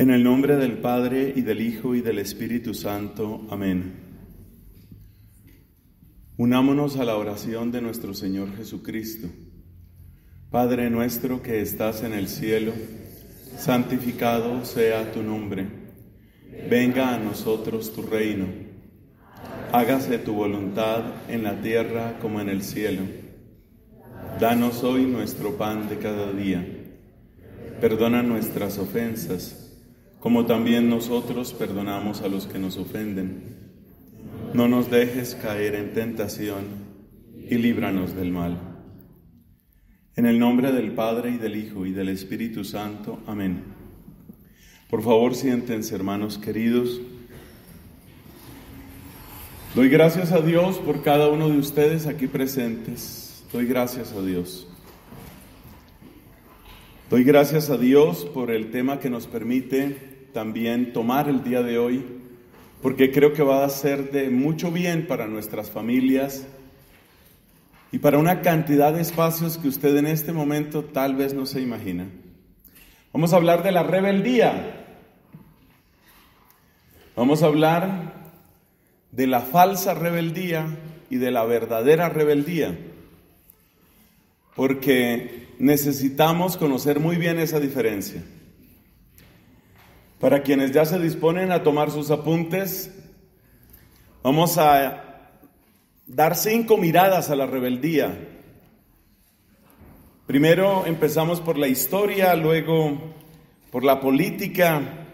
En el nombre del Padre y del Hijo y del Espíritu Santo. Amén. Unámonos a la oración de nuestro Señor Jesucristo. Padre nuestro que estás en el cielo, santificado sea tu nombre. Venga a nosotros tu reino. Hágase tu voluntad en la tierra como en el cielo. Danos hoy nuestro pan de cada día. Perdona nuestras ofensas como también nosotros perdonamos a los que nos ofenden. No nos dejes caer en tentación y líbranos del mal. En el nombre del Padre y del Hijo y del Espíritu Santo. Amén. Por favor, siéntense, hermanos queridos. Doy gracias a Dios por cada uno de ustedes aquí presentes. Doy gracias a Dios. Doy gracias a Dios por el tema que nos permite también tomar el día de hoy, porque creo que va a ser de mucho bien para nuestras familias y para una cantidad de espacios que usted en este momento tal vez no se imagina. Vamos a hablar de la rebeldía. Vamos a hablar de la falsa rebeldía y de la verdadera rebeldía, porque necesitamos conocer muy bien esa diferencia. Para quienes ya se disponen a tomar sus apuntes, vamos a dar cinco miradas a la rebeldía. Primero empezamos por la historia, luego por la política,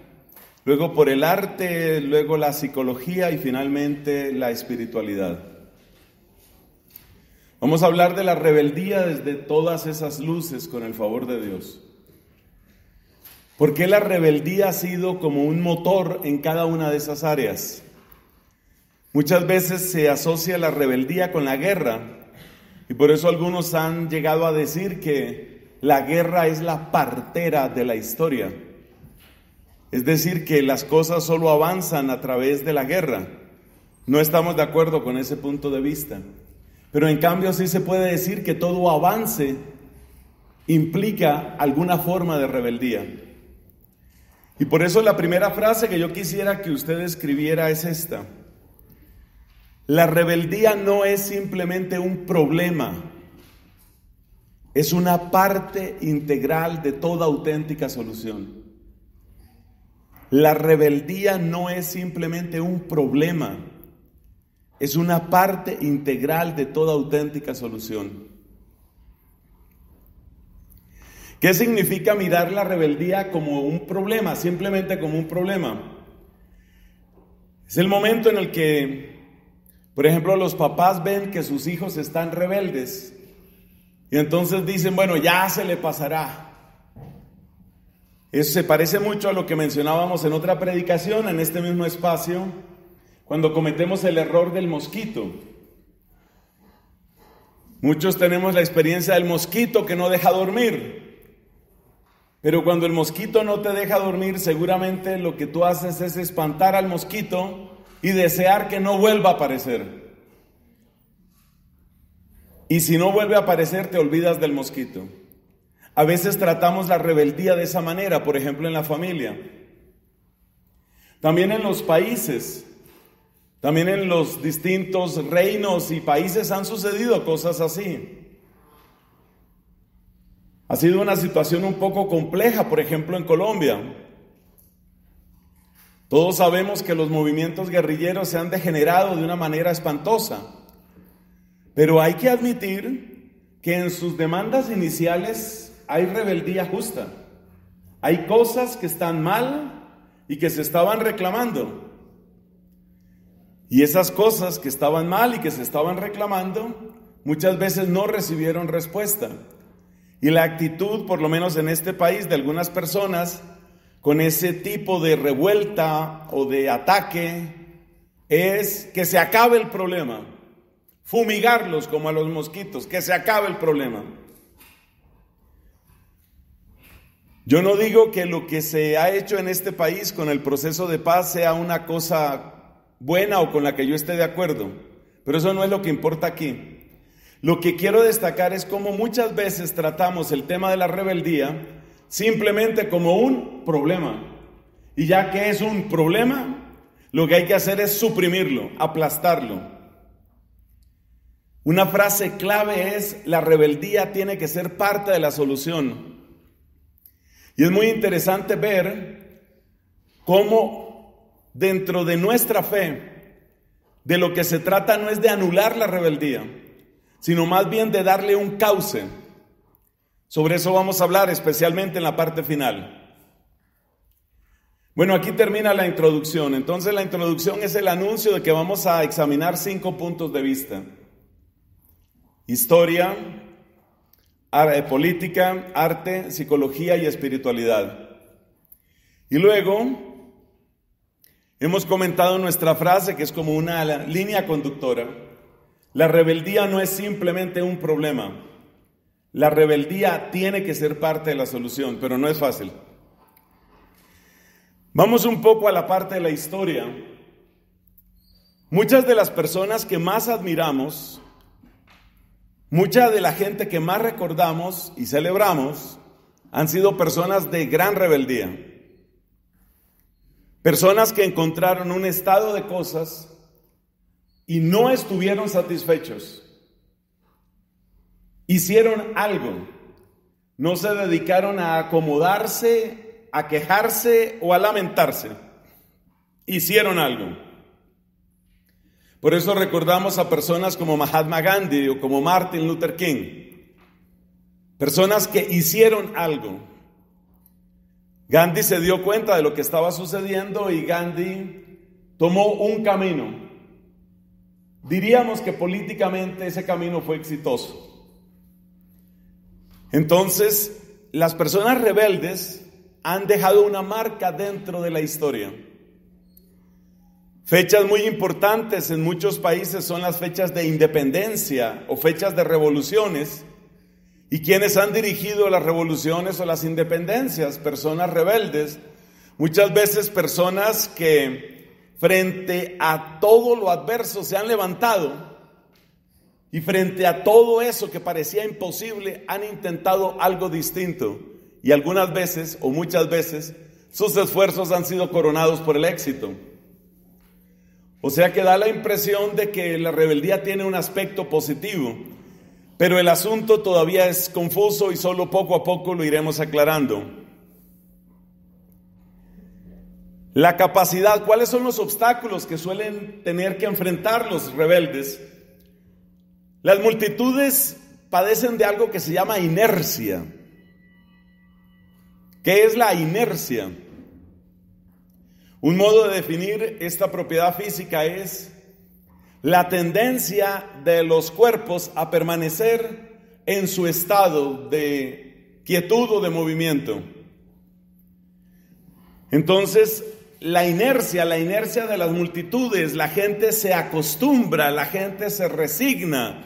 luego por el arte, luego la psicología y finalmente la espiritualidad. Vamos a hablar de la rebeldía desde todas esas luces con el favor de Dios. ¿Por qué la rebeldía ha sido como un motor en cada una de esas áreas? Muchas veces se asocia la rebeldía con la guerra y por eso algunos han llegado a decir que la guerra es la partera de la historia. Es decir, que las cosas solo avanzan a través de la guerra. No estamos de acuerdo con ese punto de vista. Pero en cambio sí se puede decir que todo avance implica alguna forma de rebeldía. Y por eso la primera frase que yo quisiera que usted escribiera es esta. La rebeldía no es simplemente un problema, es una parte integral de toda auténtica solución. La rebeldía no es simplemente un problema, es una parte integral de toda auténtica solución. ¿Qué significa mirar la rebeldía como un problema, simplemente como un problema? Es el momento en el que, por ejemplo, los papás ven que sus hijos están rebeldes y entonces dicen, bueno, ya se le pasará. Eso se parece mucho a lo que mencionábamos en otra predicación, en este mismo espacio, cuando cometemos el error del mosquito. Muchos tenemos la experiencia del mosquito que no deja dormir. Pero cuando el mosquito no te deja dormir, seguramente lo que tú haces es espantar al mosquito y desear que no vuelva a aparecer. Y si no vuelve a aparecer, te olvidas del mosquito. A veces tratamos la rebeldía de esa manera, por ejemplo en la familia. También en los países, también en los distintos reinos y países han sucedido cosas así. Ha sido una situación un poco compleja, por ejemplo, en Colombia. Todos sabemos que los movimientos guerrilleros se han degenerado de una manera espantosa, pero hay que admitir que en sus demandas iniciales hay rebeldía justa. Hay cosas que están mal y que se estaban reclamando. Y esas cosas que estaban mal y que se estaban reclamando muchas veces no recibieron respuesta. Y la actitud, por lo menos en este país, de algunas personas con ese tipo de revuelta o de ataque es que se acabe el problema. Fumigarlos como a los mosquitos, que se acabe el problema. Yo no digo que lo que se ha hecho en este país con el proceso de paz sea una cosa buena o con la que yo esté de acuerdo, pero eso no es lo que importa aquí. Lo que quiero destacar es cómo muchas veces tratamos el tema de la rebeldía simplemente como un problema. Y ya que es un problema, lo que hay que hacer es suprimirlo, aplastarlo. Una frase clave es, la rebeldía tiene que ser parte de la solución. Y es muy interesante ver cómo dentro de nuestra fe, de lo que se trata no es de anular la rebeldía, sino más bien de darle un cauce. Sobre eso vamos a hablar especialmente en la parte final. Bueno, aquí termina la introducción. Entonces la introducción es el anuncio de que vamos a examinar cinco puntos de vista. Historia, eh, política, arte, psicología y espiritualidad. Y luego hemos comentado nuestra frase que es como una línea conductora. La rebeldía no es simplemente un problema. La rebeldía tiene que ser parte de la solución, pero no es fácil. Vamos un poco a la parte de la historia. Muchas de las personas que más admiramos Mucha de la gente que más recordamos y celebramos han sido personas de gran rebeldía. Personas que encontraron un estado de cosas y no estuvieron satisfechos. Hicieron algo. No se dedicaron a acomodarse, a quejarse o a lamentarse. Hicieron algo. Por eso recordamos a personas como Mahatma Gandhi o como Martin Luther King. Personas que hicieron algo. Gandhi se dio cuenta de lo que estaba sucediendo y Gandhi tomó un camino. Diríamos que políticamente ese camino fue exitoso. Entonces, las personas rebeldes han dejado una marca dentro de la historia. Fechas muy importantes en muchos países son las fechas de independencia o fechas de revoluciones. ¿Y quienes han dirigido las revoluciones o las independencias? Personas rebeldes, muchas veces personas que frente a todo lo adverso se han levantado y frente a todo eso que parecía imposible han intentado algo distinto. Y algunas veces o muchas veces sus esfuerzos han sido coronados por el éxito. O sea que da la impresión de que la rebeldía tiene un aspecto positivo, pero el asunto todavía es confuso y solo poco a poco lo iremos aclarando. La capacidad, ¿cuáles son los obstáculos que suelen tener que enfrentar los rebeldes? Las multitudes padecen de algo que se llama inercia. ¿Qué es la inercia? Un modo de definir esta propiedad física es la tendencia de los cuerpos a permanecer en su estado de quietud o de movimiento. Entonces, la inercia, la inercia de las multitudes, la gente se acostumbra, la gente se resigna.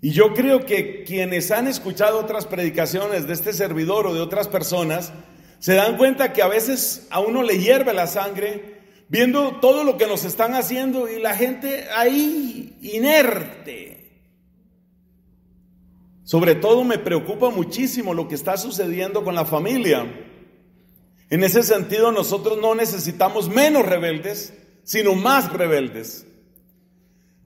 Y yo creo que quienes han escuchado otras predicaciones de este servidor o de otras personas, se dan cuenta que a veces a uno le hierve la sangre viendo todo lo que nos están haciendo y la gente ahí inerte. Sobre todo me preocupa muchísimo lo que está sucediendo con la familia. En ese sentido nosotros no necesitamos menos rebeldes, sino más rebeldes.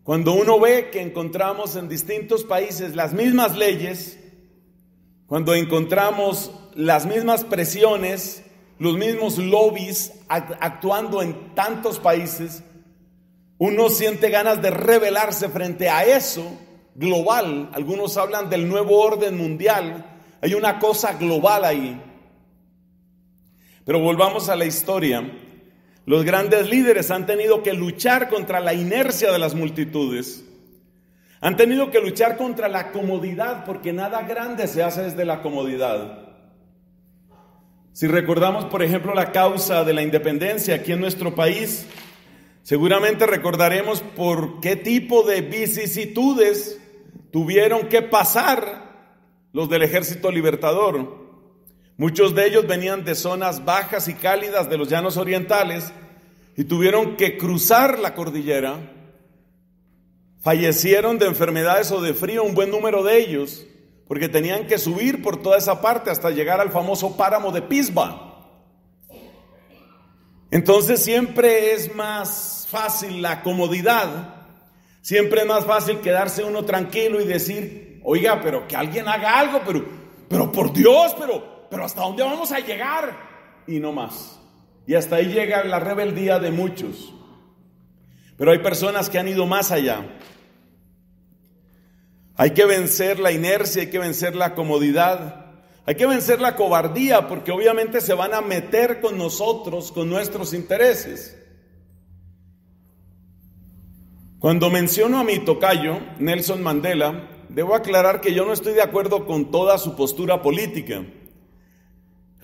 Cuando uno ve que encontramos en distintos países las mismas leyes, cuando encontramos las mismas presiones, los mismos lobbies actuando en tantos países, uno siente ganas de rebelarse frente a eso global. Algunos hablan del nuevo orden mundial. Hay una cosa global ahí. Pero volvamos a la historia. Los grandes líderes han tenido que luchar contra la inercia de las multitudes. Han tenido que luchar contra la comodidad porque nada grande se hace desde la comodidad. Si recordamos, por ejemplo, la causa de la independencia aquí en nuestro país, seguramente recordaremos por qué tipo de vicisitudes tuvieron que pasar los del ejército libertador. Muchos de ellos venían de zonas bajas y cálidas de los llanos orientales y tuvieron que cruzar la cordillera. Fallecieron de enfermedades o de frío un buen número de ellos porque tenían que subir por toda esa parte hasta llegar al famoso páramo de Pisba. Entonces siempre es más fácil la comodidad, siempre es más fácil quedarse uno tranquilo y decir, oiga, pero que alguien haga algo, pero, pero por Dios, pero, pero ¿hasta dónde vamos a llegar? Y no más. Y hasta ahí llega la rebeldía de muchos. Pero hay personas que han ido más allá. Hay que vencer la inercia, hay que vencer la comodidad. Hay que vencer la cobardía porque obviamente se van a meter con nosotros, con nuestros intereses. Cuando menciono a mi tocayo, Nelson Mandela, debo aclarar que yo no estoy de acuerdo con toda su postura política.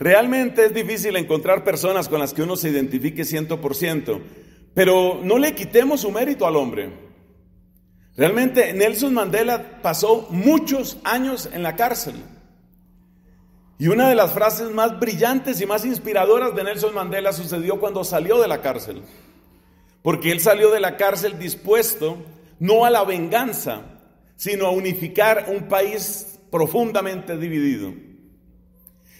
Realmente es difícil encontrar personas con las que uno se identifique 100%, pero no le quitemos su mérito al hombre. Realmente Nelson Mandela pasó muchos años en la cárcel. Y una de las frases más brillantes y más inspiradoras de Nelson Mandela sucedió cuando salió de la cárcel. Porque él salió de la cárcel dispuesto no a la venganza, sino a unificar un país profundamente dividido.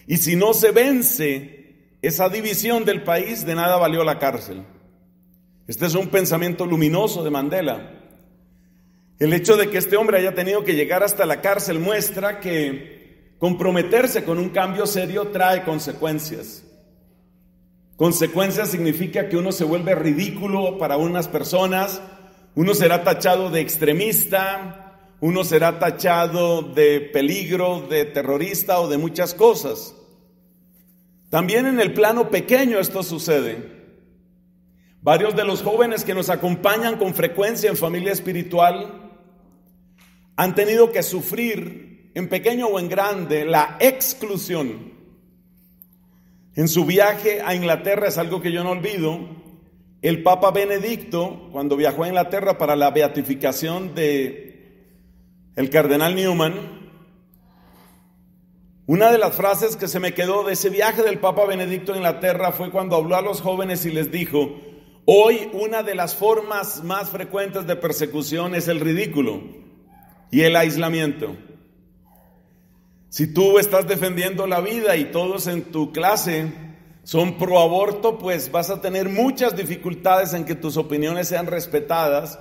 Y si no se vence esa división del país, de nada valió la cárcel. Este es un pensamiento luminoso de Mandela. El hecho de que este hombre haya tenido que llegar hasta la cárcel muestra que Comprometerse con un cambio serio trae consecuencias. Consecuencias significa que uno se vuelve ridículo para unas personas, uno será tachado de extremista, uno será tachado de peligro, de terrorista o de muchas cosas. También en el plano pequeño esto sucede. Varios de los jóvenes que nos acompañan con frecuencia en familia espiritual han tenido que sufrir en pequeño o en grande, la exclusión. En su viaje a Inglaterra es algo que yo no olvido. El Papa Benedicto, cuando viajó a Inglaterra para la beatificación de el cardenal Newman, una de las frases que se me quedó de ese viaje del Papa Benedicto a Inglaterra fue cuando habló a los jóvenes y les dijo, hoy una de las formas más frecuentes de persecución es el ridículo y el aislamiento. Si tú estás defendiendo la vida y todos en tu clase son pro aborto, pues vas a tener muchas dificultades en que tus opiniones sean respetadas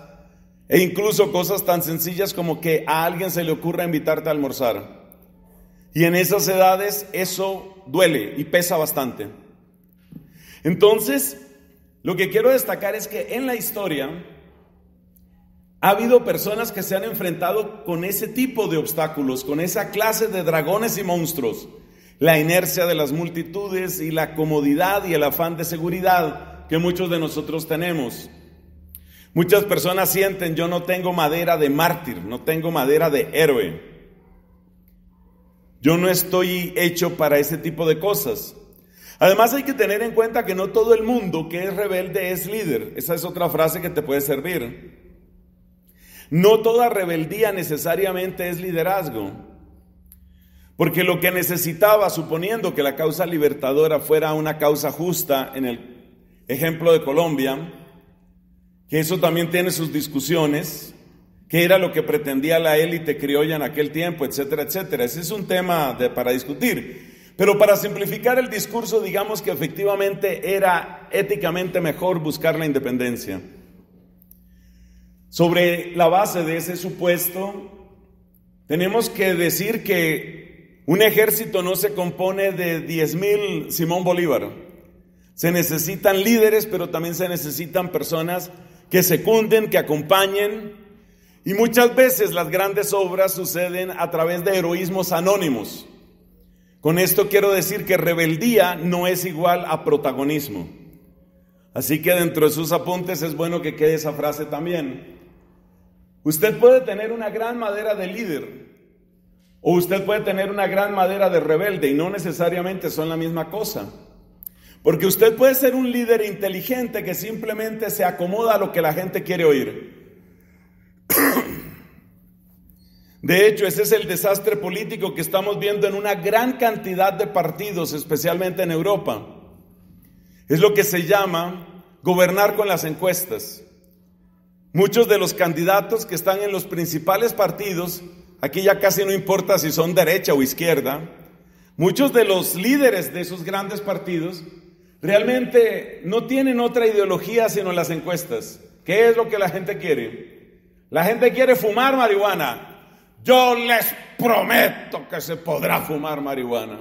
e incluso cosas tan sencillas como que a alguien se le ocurra invitarte a almorzar. Y en esas edades eso duele y pesa bastante. Entonces, lo que quiero destacar es que en la historia ha habido personas que se han enfrentado con ese tipo de obstáculos, con esa clase de dragones y monstruos. La inercia de las multitudes y la comodidad y el afán de seguridad que muchos de nosotros tenemos. Muchas personas sienten, yo no tengo madera de mártir, no tengo madera de héroe. Yo no estoy hecho para ese tipo de cosas. Además hay que tener en cuenta que no todo el mundo que es rebelde es líder. Esa es otra frase que te puede servir. No toda rebeldía necesariamente es liderazgo, porque lo que necesitaba, suponiendo que la causa libertadora fuera una causa justa, en el ejemplo de Colombia, que eso también tiene sus discusiones, qué era lo que pretendía la élite criolla en aquel tiempo, etcétera, etcétera. Ese es un tema para discutir. Pero para simplificar el discurso, digamos que efectivamente era éticamente mejor buscar la independencia. Sobre la base de ese supuesto, tenemos que decir que un ejército no se compone de 10.000 Simón Bolívar. Se necesitan líderes, pero también se necesitan personas que secunden, que acompañen. Y muchas veces las grandes obras suceden a través de heroísmos anónimos. Con esto quiero decir que rebeldía no es igual a protagonismo. Así que dentro de sus apuntes es bueno que quede esa frase también. Usted puede tener una gran madera de líder o usted puede tener una gran madera de rebelde y no necesariamente son la misma cosa. Porque usted puede ser un líder inteligente que simplemente se acomoda a lo que la gente quiere oír. De hecho, ese es el desastre político que estamos viendo en una gran cantidad de partidos, especialmente en Europa. Es lo que se llama gobernar con las encuestas. Muchos de los candidatos que están en los principales partidos, aquí ya casi no importa si son derecha o izquierda, muchos de los líderes de esos grandes partidos realmente no tienen otra ideología sino las encuestas. ¿Qué es lo que la gente quiere? La gente quiere fumar marihuana. Yo les prometo que se podrá fumar marihuana.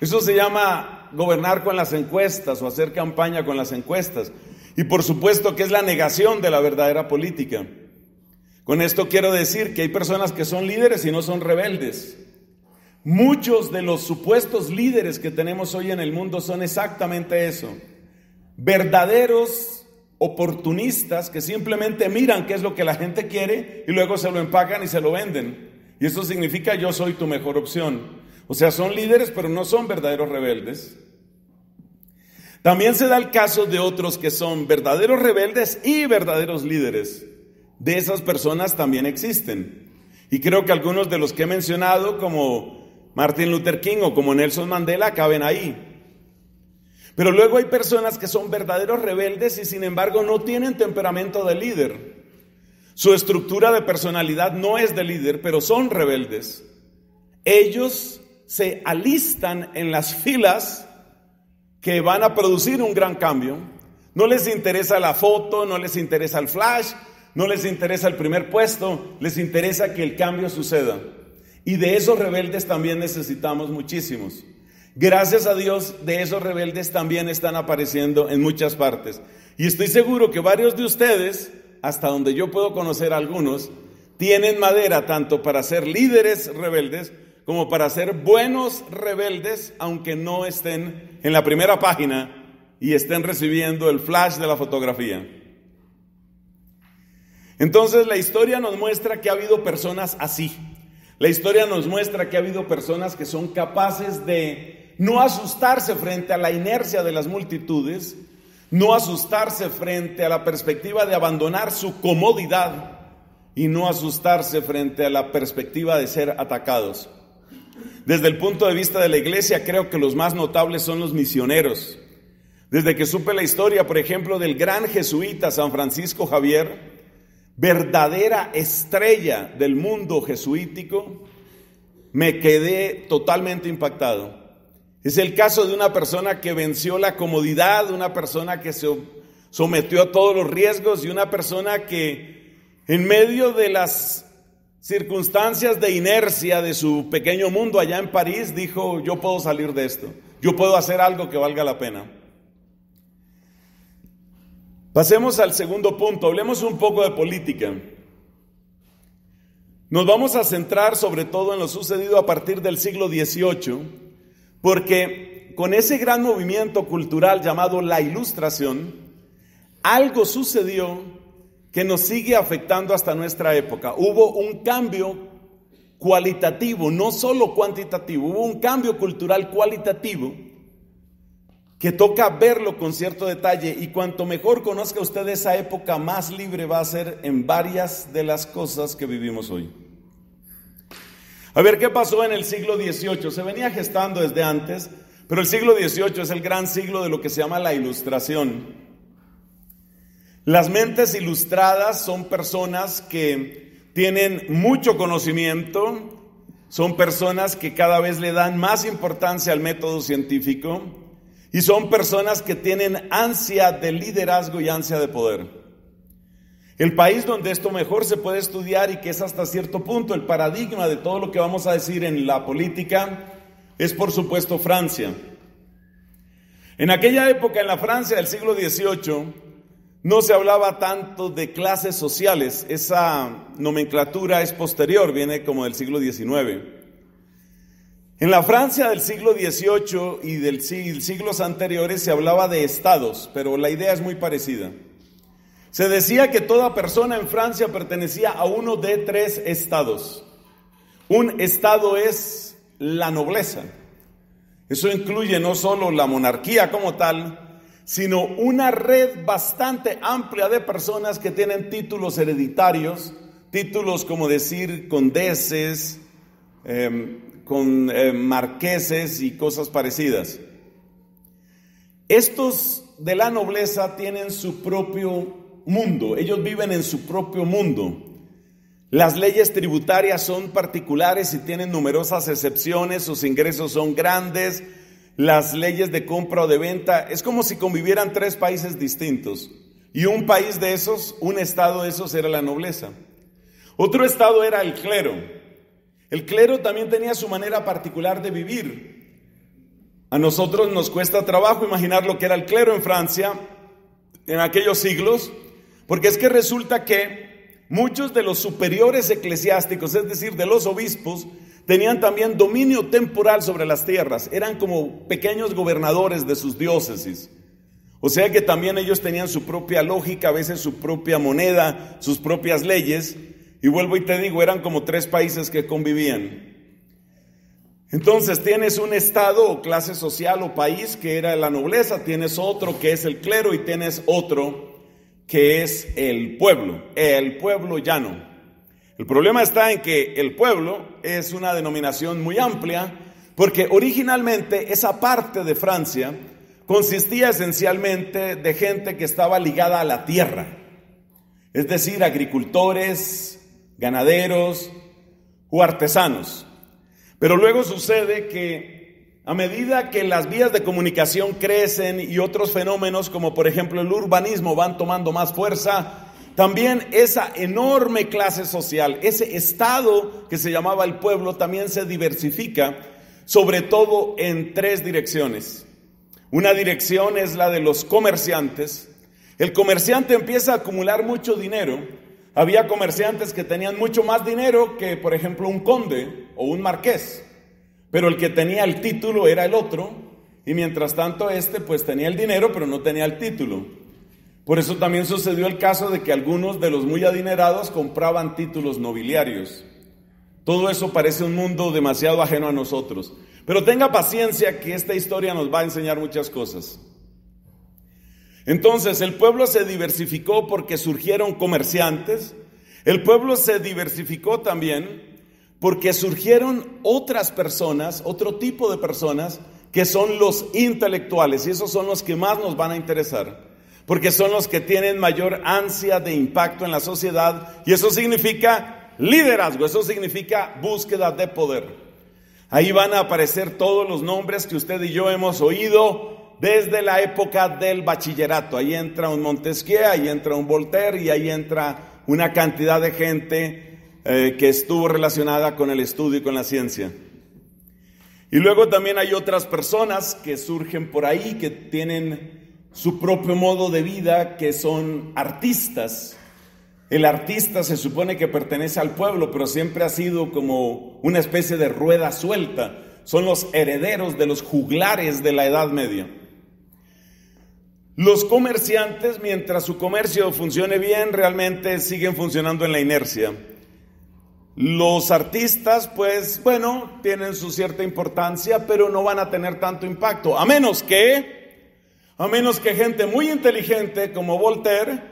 Eso se llama gobernar con las encuestas o hacer campaña con las encuestas. Y por supuesto que es la negación de la verdadera política. Con esto quiero decir que hay personas que son líderes y no son rebeldes. Muchos de los supuestos líderes que tenemos hoy en el mundo son exactamente eso. Verdaderos oportunistas que simplemente miran qué es lo que la gente quiere y luego se lo empacan y se lo venden. Y eso significa yo soy tu mejor opción. O sea, son líderes pero no son verdaderos rebeldes. También se da el caso de otros que son verdaderos rebeldes y verdaderos líderes. De esas personas también existen. Y creo que algunos de los que he mencionado, como Martin Luther King o como Nelson Mandela, caben ahí. Pero luego hay personas que son verdaderos rebeldes y sin embargo no tienen temperamento de líder. Su estructura de personalidad no es de líder, pero son rebeldes. Ellos se alistan en las filas que van a producir un gran cambio. No les interesa la foto, no les interesa el flash, no les interesa el primer puesto, les interesa que el cambio suceda. Y de esos rebeldes también necesitamos muchísimos. Gracias a Dios, de esos rebeldes también están apareciendo en muchas partes. Y estoy seguro que varios de ustedes, hasta donde yo puedo conocer algunos, tienen madera tanto para ser líderes rebeldes como para ser buenos rebeldes, aunque no estén en la primera página y estén recibiendo el flash de la fotografía. Entonces la historia nos muestra que ha habido personas así. La historia nos muestra que ha habido personas que son capaces de no asustarse frente a la inercia de las multitudes, no asustarse frente a la perspectiva de abandonar su comodidad y no asustarse frente a la perspectiva de ser atacados. Desde el punto de vista de la iglesia, creo que los más notables son los misioneros. Desde que supe la historia, por ejemplo, del gran jesuita San Francisco Javier, verdadera estrella del mundo jesuítico, me quedé totalmente impactado. Es el caso de una persona que venció la comodidad, una persona que se sometió a todos los riesgos y una persona que en medio de las circunstancias de inercia de su pequeño mundo allá en París dijo, yo puedo salir de esto, yo puedo hacer algo que valga la pena. Pasemos al segundo punto, hablemos un poco de política. Nos vamos a centrar sobre todo en lo sucedido a partir del siglo XVIII porque con ese gran movimiento cultural llamado la ilustración, algo sucedió que nos sigue afectando hasta nuestra época. Hubo un cambio cualitativo, no solo cuantitativo, hubo un cambio cultural cualitativo que toca verlo con cierto detalle y cuanto mejor conozca usted esa época, más libre va a ser en varias de las cosas que vivimos hoy. A ver, ¿qué pasó en el siglo XVIII? Se venía gestando desde antes, pero el siglo XVIII es el gran siglo de lo que se llama la ilustración. Las mentes ilustradas son personas que tienen mucho conocimiento, son personas que cada vez le dan más importancia al método científico y son personas que tienen ansia de liderazgo y ansia de poder. El país donde esto mejor se puede estudiar y que es hasta cierto punto el paradigma de todo lo que vamos a decir en la política es por supuesto Francia. En aquella época, en la Francia del siglo XVIII, no se hablaba tanto de clases sociales. Esa nomenclatura es posterior, viene como del siglo XIX. En la Francia del siglo XVIII y del siglos anteriores se hablaba de estados, pero la idea es muy parecida. Se decía que toda persona en Francia pertenecía a uno de tres estados. Un estado es la nobleza. Eso incluye no solo la monarquía como tal, sino una red bastante amplia de personas que tienen títulos hereditarios, títulos como decir condeses, em, con em, marqueses y cosas parecidas. Estos de la nobleza tienen su propio mundo, ellos viven en su propio mundo. Las leyes tributarias son particulares y tienen numerosas excepciones, sus ingresos son grandes, las leyes de compra o de venta. Es como si convivieran tres países distintos. Y un país de esos, un estado de esos era la nobleza. Otro estado era el clero. El clero también tenía su manera particular de vivir. A nosotros nos cuesta trabajo imaginar lo que era el clero en Francia en aquellos siglos, porque es que resulta que muchos de los superiores eclesiásticos, es decir, de los obispos, tenían también dominio temporal sobre las tierras, eran como pequeños gobernadores de sus diócesis. O sea que también ellos tenían su propia lógica, a veces su propia moneda, sus propias leyes, y vuelvo y te digo, eran como tres países que convivían. Entonces tienes un estado o clase social o país que era la nobleza, tienes otro que es el clero y tienes otro que es el pueblo, el pueblo llano. El problema está en que el pueblo es una denominación muy amplia porque originalmente esa parte de Francia consistía esencialmente de gente que estaba ligada a la tierra, es decir, agricultores, ganaderos o artesanos. Pero luego sucede que a medida que las vías de comunicación crecen y otros fenómenos como por ejemplo el urbanismo van tomando más fuerza, también esa enorme clase social, ese estado que se llamaba el pueblo, también se diversifica, sobre todo en tres direcciones. Una dirección es la de los comerciantes. El comerciante empieza a acumular mucho dinero. Había comerciantes que tenían mucho más dinero que, por ejemplo, un conde o un marqués. Pero el que tenía el título era el otro. Y mientras tanto, este pues tenía el dinero, pero no tenía el título. Por eso también sucedió el caso de que algunos de los muy adinerados compraban títulos nobiliarios. Todo eso parece un mundo demasiado ajeno a nosotros. Pero tenga paciencia que esta historia nos va a enseñar muchas cosas. Entonces el pueblo se diversificó porque surgieron comerciantes. El pueblo se diversificó también porque surgieron otras personas, otro tipo de personas, que son los intelectuales. Y esos son los que más nos van a interesar porque son los que tienen mayor ansia de impacto en la sociedad y eso significa liderazgo, eso significa búsqueda de poder. Ahí van a aparecer todos los nombres que usted y yo hemos oído desde la época del bachillerato. Ahí entra un Montesquieu, ahí entra un Voltaire y ahí entra una cantidad de gente eh, que estuvo relacionada con el estudio y con la ciencia. Y luego también hay otras personas que surgen por ahí que tienen su propio modo de vida, que son artistas. El artista se supone que pertenece al pueblo, pero siempre ha sido como una especie de rueda suelta. Son los herederos de los juglares de la Edad Media. Los comerciantes, mientras su comercio funcione bien, realmente siguen funcionando en la inercia. Los artistas, pues bueno, tienen su cierta importancia, pero no van a tener tanto impacto, a menos que a menos que gente muy inteligente como Voltaire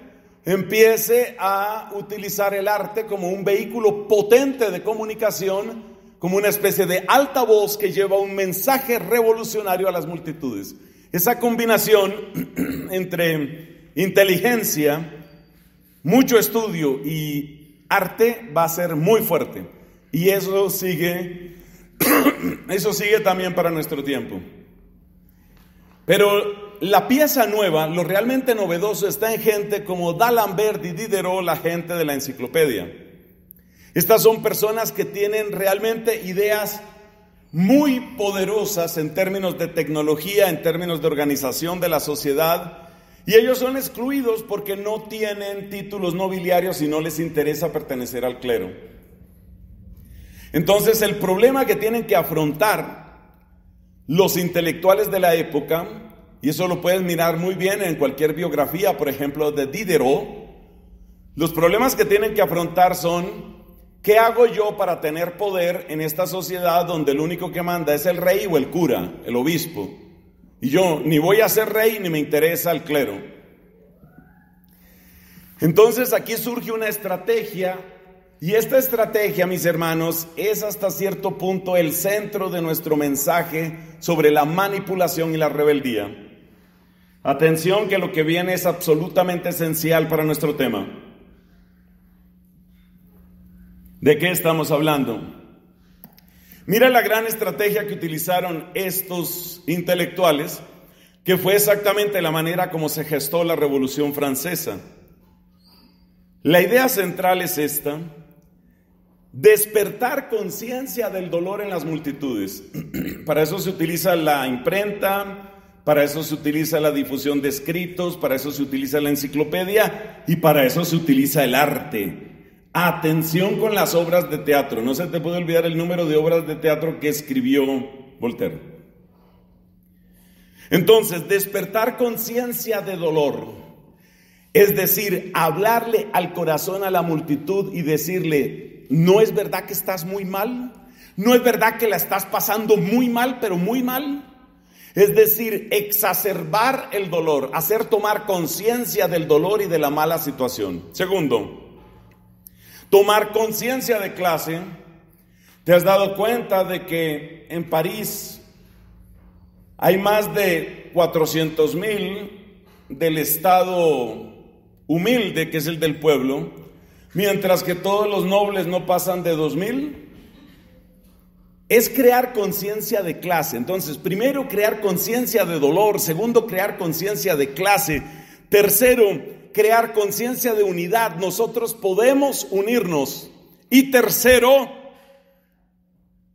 empiece a utilizar el arte como un vehículo potente de comunicación, como una especie de altavoz que lleva un mensaje revolucionario a las multitudes. Esa combinación entre inteligencia, mucho estudio y arte va a ser muy fuerte. Y eso sigue, eso sigue también para nuestro tiempo. Pero la pieza nueva, lo realmente novedoso, está en gente como D'Alembert y Diderot, la gente de la enciclopedia. Estas son personas que tienen realmente ideas muy poderosas en términos de tecnología, en términos de organización de la sociedad, y ellos son excluidos porque no tienen títulos nobiliarios y no les interesa pertenecer al clero. Entonces el problema que tienen que afrontar los intelectuales de la época y eso lo puedes mirar muy bien en cualquier biografía, por ejemplo, de Diderot. Los problemas que tienen que afrontar son, ¿qué hago yo para tener poder en esta sociedad donde el único que manda es el rey o el cura, el obispo? Y yo ni voy a ser rey ni me interesa el clero. Entonces aquí surge una estrategia y esta estrategia, mis hermanos, es hasta cierto punto el centro de nuestro mensaje sobre la manipulación y la rebeldía. Atención que lo que viene es absolutamente esencial para nuestro tema. ¿De qué estamos hablando? Mira la gran estrategia que utilizaron estos intelectuales, que fue exactamente la manera como se gestó la Revolución Francesa. La idea central es esta, despertar conciencia del dolor en las multitudes. Para eso se utiliza la imprenta, para eso se utiliza la difusión de escritos, para eso se utiliza la enciclopedia y para eso se utiliza el arte. Atención con las obras de teatro. No se te puede olvidar el número de obras de teatro que escribió Voltaire. Entonces, despertar conciencia de dolor, es decir, hablarle al corazón a la multitud y decirle, ¿no es verdad que estás muy mal? ¿No es verdad que la estás pasando muy mal, pero muy mal? Es decir, exacerbar el dolor, hacer tomar conciencia del dolor y de la mala situación. Segundo, Tomar conciencia de clase. ¿Te has dado cuenta de que en París hay más de 400 mil del estado humilde, que es el del pueblo, mientras que todos los nobles no pasan de 2 mil? Es crear conciencia de clase. Entonces, primero crear conciencia de dolor, segundo crear conciencia de clase, tercero crear conciencia de unidad. Nosotros podemos unirnos. Y tercero,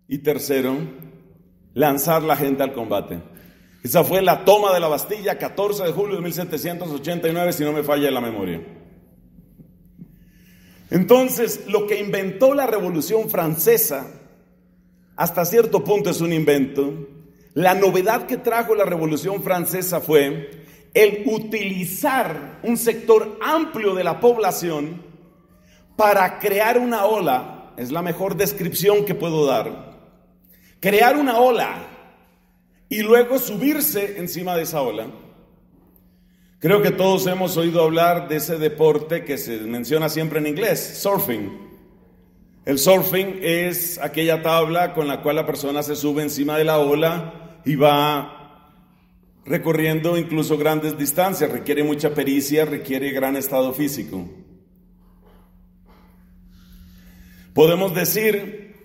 y tercero, lanzar la gente al combate. Esa fue la toma de la Bastilla, 14 de julio de 1789, si no me falla la memoria. Entonces, lo que inventó la Revolución Francesa, hasta cierto punto es un invento. La novedad que trajo la Revolución Francesa fue el utilizar un sector amplio de la población para crear una ola, es la mejor descripción que puedo dar, crear una ola y luego subirse encima de esa ola. Creo que todos hemos oído hablar de ese deporte que se menciona siempre en inglés, surfing. El surfing es aquella tabla con la cual la persona se sube encima de la ola y va recorriendo incluso grandes distancias, requiere mucha pericia, requiere gran estado físico. Podemos decir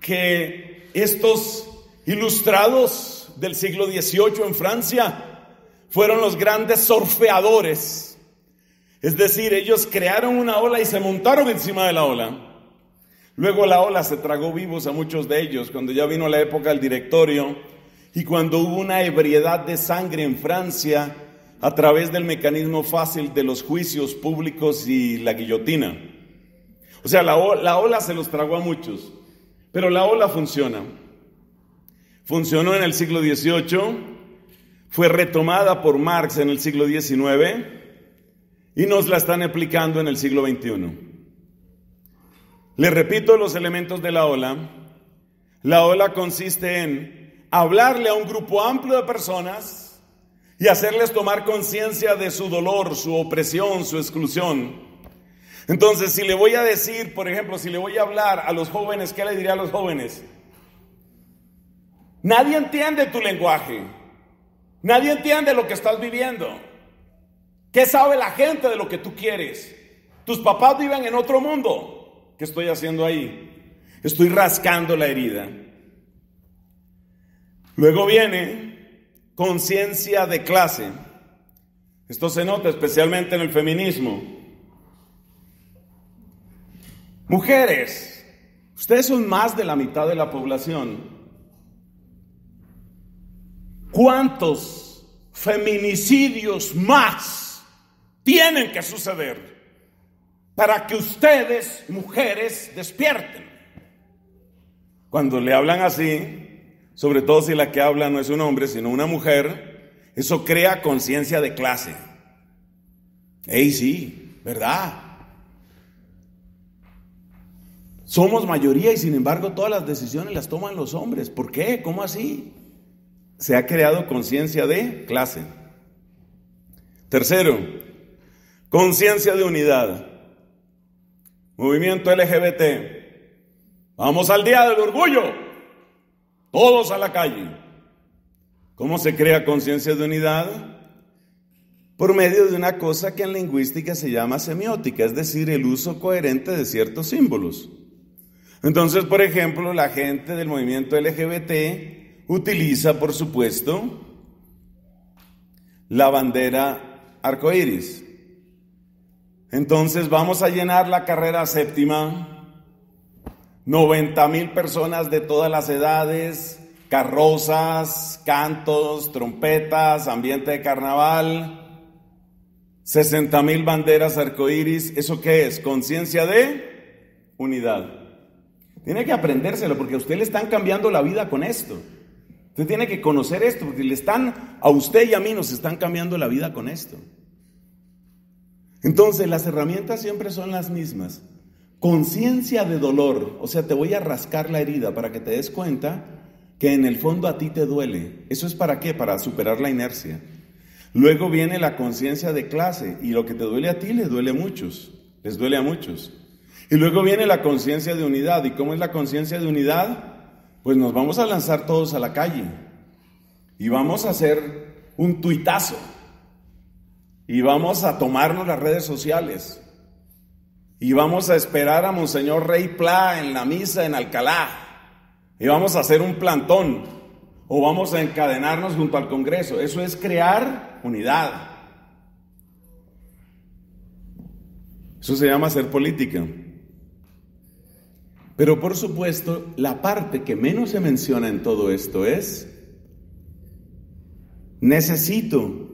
que estos ilustrados del siglo XVIII en Francia fueron los grandes surfeadores. Es decir, ellos crearon una ola y se montaron encima de la ola. Luego la ola se tragó vivos a muchos de ellos. Cuando ya vino la época del directorio, y cuando hubo una ebriedad de sangre en Francia a través del mecanismo fácil de los juicios públicos y la guillotina. O sea, la, ola se los tragó a muchos, pero la ola funciona. Funcionó en el siglo XVIII, fue retomada por Marx en el siglo XIX y nos la están aplicando en el siglo XXI. Le repito los elementos de la ola. La ola consiste en hablarle a un grupo amplio de personas y hacerles tomar conciencia de su dolor, su opresión, su exclusión. Entonces, si le voy a decir, por ejemplo, si le voy a hablar a los jóvenes, ¿qué le diría a los jóvenes? Nadie entiende tu lenguaje. Nadie entiende lo que estás viviendo. ¿Qué sabe la gente de lo que tú quieres? Tus papás viven en otro mundo. ¿Qué estoy haciendo ahí? Estoy rascando la herida. Luego viene conciencia de clase. Esto se nota especialmente en el feminismo. Mujeres, ustedes son más de la mitad de la población. ¿Cuántos feminicidios más tienen que suceder para que ustedes, mujeres, despierten? Cuando le hablan así, sobre todo si la que habla no es un hombre, sino una mujer, eso crea conciencia de clase. Ey, sí, ¿verdad? Somos mayoría y sin embargo todas las decisiones las toman los hombres. ¿Por qué? ¿Cómo así? Se ha creado conciencia de clase. Tercero, conciencia de unidad. Movimiento LGBT. Vamos al día del orgullo. Todos a la calle. ¿Cómo se crea conciencia de unidad? Por medio de una cosa que en lingüística se llama semiótica, es decir, el uso coherente de ciertos símbolos. Entonces, por ejemplo, la gente del movimiento LGBT utiliza, por supuesto, la bandera arcoíris. Entonces vamos a llenar la carrera séptima, 90 mil personas de todas las edades, carrozas, cantos, trompetas, ambiente de carnaval, 60 mil banderas arcoíris. ¿Eso qué es? Conciencia de unidad. Tiene que aprendérselo porque a usted le están cambiando la vida con esto. Usted tiene que conocer esto porque le están, a usted y a mí nos están cambiando la vida con esto. Entonces las herramientas siempre son las mismas. Conciencia de dolor, o sea, te voy a rascar la herida para que te des cuenta que en el fondo a ti te duele. ¿Eso es para qué? Para superar la inercia. Luego viene la conciencia de clase y lo que te duele a ti le duele a muchos, les duele a muchos. Y luego viene la conciencia de unidad. ¿Y cómo es la conciencia de unidad? Pues nos vamos a lanzar todos a la calle y vamos a hacer un tuitazo y vamos a tomarnos las redes sociales y vamos a esperar a Monseñor Rey Pla en la misa en Alcalá y vamos a hacer un plantón o vamos a encadenarnos junto al Congreso. Eso es crear unidad. Eso se llama hacer política. Pero por supuesto, la parte que menos se menciona en todo esto es, necesito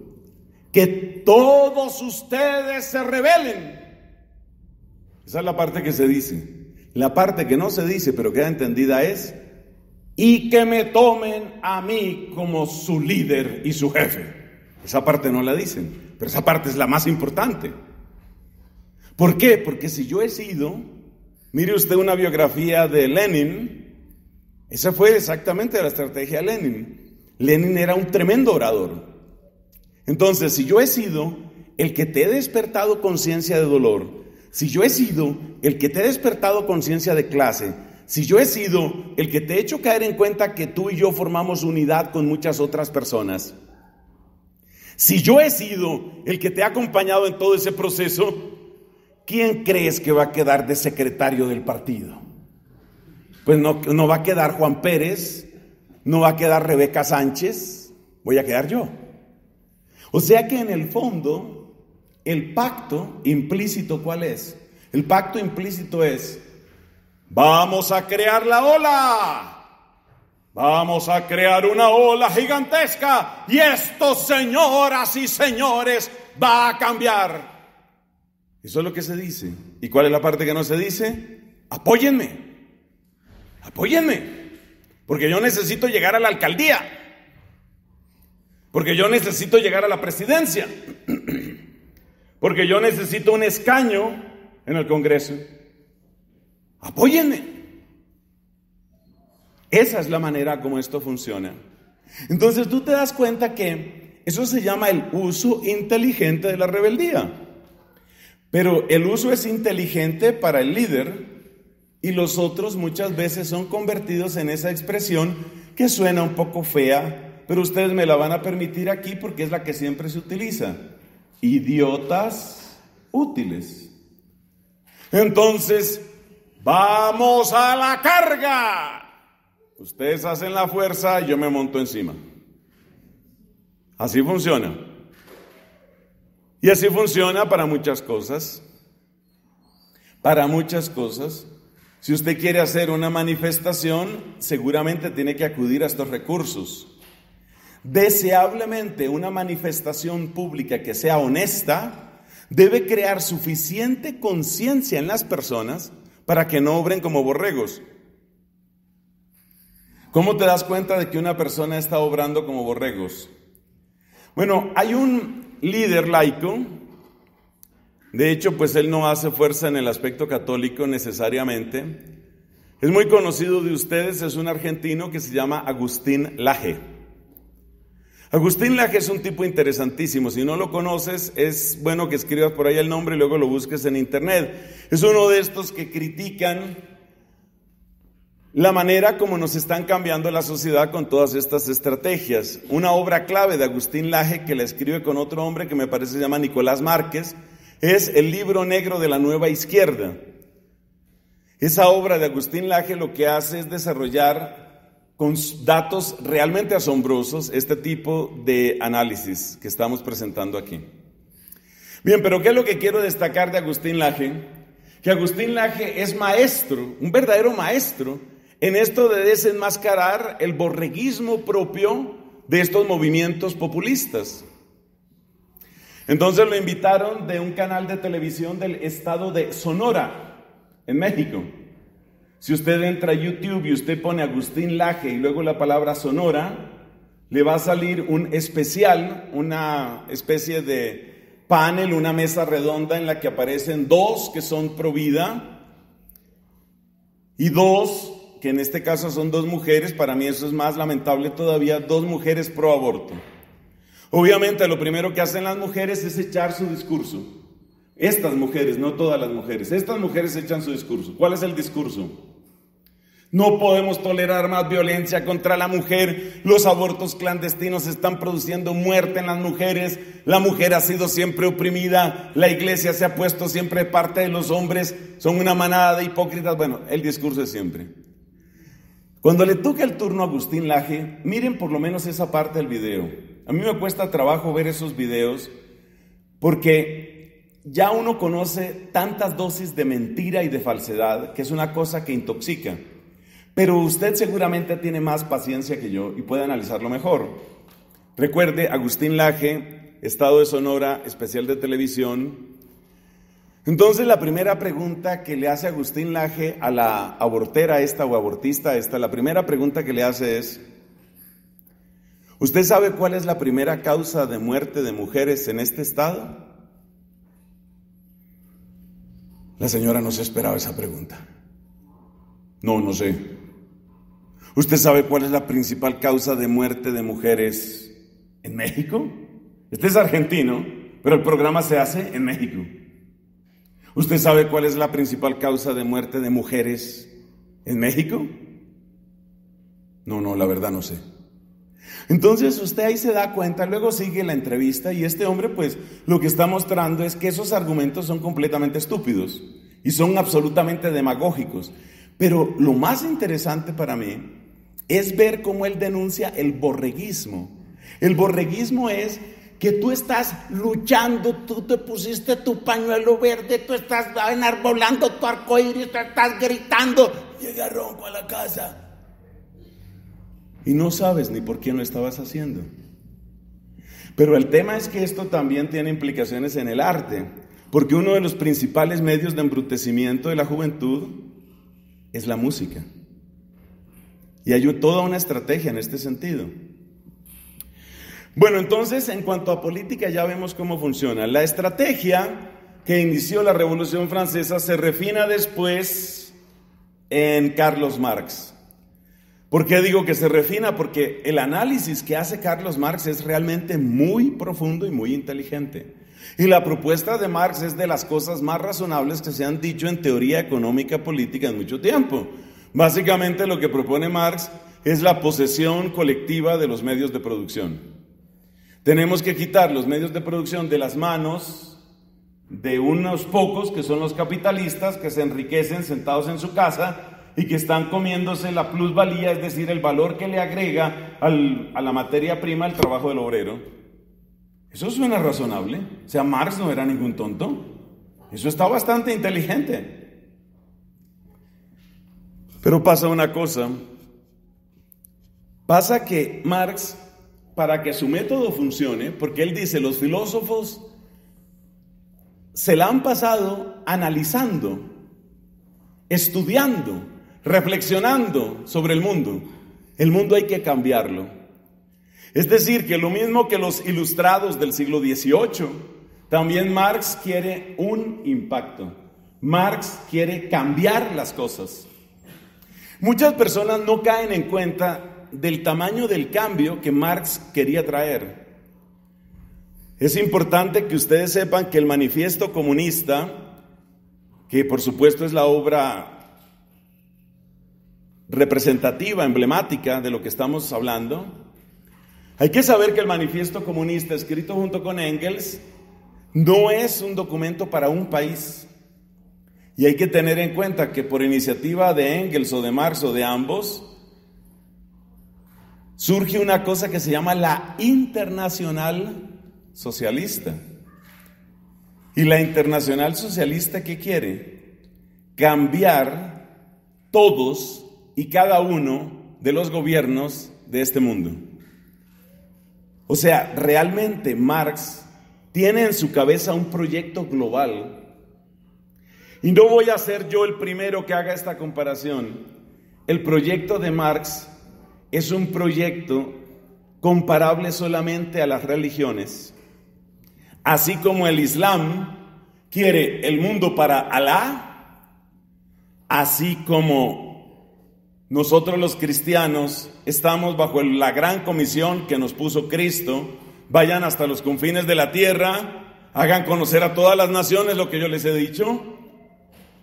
que todos ustedes se rebelen. Esa es la parte que se dice. La parte que no se dice, pero queda entendida es, y que me tomen a mí como su líder y su jefe. Esa parte no la dicen, pero esa parte es la más importante. ¿Por qué? Porque si yo he sido, mire usted una biografía de Lenin, esa fue exactamente la estrategia de Lenin. Lenin era un tremendo orador. Entonces, si yo he sido el que te he despertado conciencia de dolor, si yo he sido el que te he despertado conciencia de clase, si yo he sido el que te he hecho caer en cuenta que tú y yo formamos unidad con muchas otras personas, si yo he sido el que te ha acompañado en todo ese proceso, ¿quién crees que va a quedar de secretario del partido? Pues no, no va a quedar Juan Pérez, no va a quedar Rebeca Sánchez, voy a quedar yo. O sea que en el fondo, el pacto implícito, ¿cuál es? El pacto implícito es, vamos a crear la ola. Vamos a crear una ola gigantesca y esto, señoras y señores, va a cambiar. Eso es lo que se dice. ¿Y cuál es la parte que no se dice? Apóyenme. Apóyenme. Porque yo necesito llegar a la alcaldía. Porque yo necesito llegar a la presidencia. Porque yo necesito un escaño en el Congreso. Apóyenme. Esa es la manera como esto funciona. Entonces tú te das cuenta que eso se llama el uso inteligente de la rebeldía. Pero el uso es inteligente para el líder y los otros muchas veces son convertidos en esa expresión que suena un poco fea pero ustedes me la van a permitir aquí porque es la que siempre se utiliza. Idiotas útiles. Entonces, vamos a la carga. Ustedes hacen la fuerza, yo me monto encima. Así funciona. Y así funciona para muchas cosas. Para muchas cosas. Si usted quiere hacer una manifestación, seguramente tiene que acudir a estos recursos. Deseablemente una manifestación pública que sea honesta debe crear suficiente conciencia en las personas para que no obren como borregos. ¿Cómo te das cuenta de que una persona está obrando como borregos? Bueno, hay un líder laico, de hecho, pues él no hace fuerza en el aspecto católico necesariamente. Es muy conocido de ustedes, es un argentino que se llama Agustín Laje. Agustín Laje es un tipo interesantísimo. Si no lo conoces, es bueno que escribas por ahí el nombre y luego lo busques en internet. Es uno de estos que critican la manera como nos están cambiando la sociedad con todas estas estrategias. Una obra clave de Agustín Laje, que la escribe con otro hombre que me parece se llama Nicolás Márquez, es el libro negro de la nueva izquierda. Esa obra de Agustín Laje lo que hace es desarrollar con datos realmente asombrosos este tipo de análisis que estamos presentando aquí. Bien, pero ¿qué es lo que quiero destacar de Agustín Laje? Que Agustín Laje es maestro, un verdadero maestro, en esto de desenmascarar el borreguismo propio de estos movimientos populistas. Entonces lo invitaron de un canal de televisión del estado de Sonora, en México. Si usted entra a YouTube y usted pone Agustín Laje y luego la palabra Sonora, le va a salir un especial, una especie de panel, una mesa redonda en la que aparecen dos que son pro vida y dos que en este caso son dos mujeres, para mí eso es más lamentable todavía, dos mujeres pro aborto. Obviamente lo primero que hacen las mujeres es echar su discurso. Estas mujeres, no todas las mujeres, estas mujeres echan su discurso. ¿Cuál es el discurso? No podemos tolerar más violencia contra la mujer. Los abortos clandestinos están produciendo muerte en las mujeres. La mujer ha sido siempre oprimida. La iglesia se ha puesto siempre parte de los hombres. Son una manada de hipócritas. Bueno, el discurso es siempre. Cuando le toca el turno a Agustín Laje, miren por lo menos esa parte del video. A mí me cuesta trabajo ver esos videos porque ya uno conoce tantas dosis de mentira y de falsedad que es una cosa que intoxica. Pero usted seguramente tiene más paciencia que yo y puede analizarlo mejor. Recuerde, Agustín Laje, Estado de Sonora, especial de televisión. Entonces la primera pregunta que le hace Agustín Laje a la abortera esta o abortista esta, la primera pregunta que le hace es, ¿Usted sabe cuál es la primera causa de muerte de mujeres en este estado? La señora no se esperaba esa pregunta. No, no sé. ¿Usted sabe cuál es la principal causa de muerte de mujeres en México? Este es argentino, pero el programa se hace en México. ¿Usted sabe cuál es la principal causa de muerte de mujeres en México? No, no, la verdad no sé. Entonces usted ahí se da cuenta, luego sigue la entrevista y este hombre pues lo que está mostrando es que esos argumentos son completamente estúpidos y son absolutamente demagógicos. Pero lo más interesante para mí es ver cómo él denuncia el borreguismo. El borreguismo es que tú estás luchando, tú te pusiste tu pañuelo verde, tú estás enarbolando tu arcoíris, tú estás gritando, llega ronco a la casa y no sabes ni por qué lo estabas haciendo. Pero el tema es que esto también tiene implicaciones en el arte, porque uno de los principales medios de embrutecimiento de la juventud es la música. Y hay toda una estrategia en este sentido. Bueno, entonces en cuanto a política ya vemos cómo funciona. La estrategia que inició la Revolución Francesa se refina después en Carlos Marx. ¿Por qué digo que se refina? Porque el análisis que hace Carlos Marx es realmente muy profundo y muy inteligente. Y la propuesta de Marx es de las cosas más razonables que se han dicho en teoría económica política en mucho tiempo. Básicamente lo que propone Marx es la posesión colectiva de los medios de producción. Tenemos que quitar los medios de producción de las manos de unos pocos que son los capitalistas que se enriquecen sentados en su casa y que están comiéndose la plusvalía, es decir, el valor que le agrega a la materia prima el trabajo del obrero. Eso suena razonable. O sea, Marx no era ningún tonto. Eso está bastante inteligente. Pero pasa una cosa. Pasa que Marx, para que su método funcione, porque él dice, los filósofos se la han pasado analizando, estudiando, reflexionando sobre el mundo. El mundo hay que cambiarlo. Es decir, que lo mismo que los ilustrados del siglo XVIII, también Marx quiere un impacto. Marx quiere cambiar las cosas. Muchas personas no caen en cuenta del tamaño del cambio que Marx quería traer. Es importante que ustedes sepan que el manifiesto comunista, que por supuesto es la obra representativa, emblemática de lo que estamos hablando, hay que saber que el manifiesto comunista escrito junto con Engels no es un documento para un país, Y hay que tener en cuenta que por iniciativa de Engels o de Marx o de ambos, surge una cosa que se llama la internacional socialista. ¿Y la internacional socialista qué quiere? Cambiar todos y cada uno de los gobiernos de este mundo. O sea, realmente Marx tiene en su cabeza un proyecto global. Y no voy a ser yo el primero que haga esta comparación. El proyecto de Marx es un proyecto comparable solamente a las religiones. Así como el Islam quiere el mundo para Alá, así como nosotros los cristianos estamos bajo la gran comisión que nos puso Cristo, vayan hasta los confines de la tierra, hagan conocer a todas las naciones lo que yo les he dicho.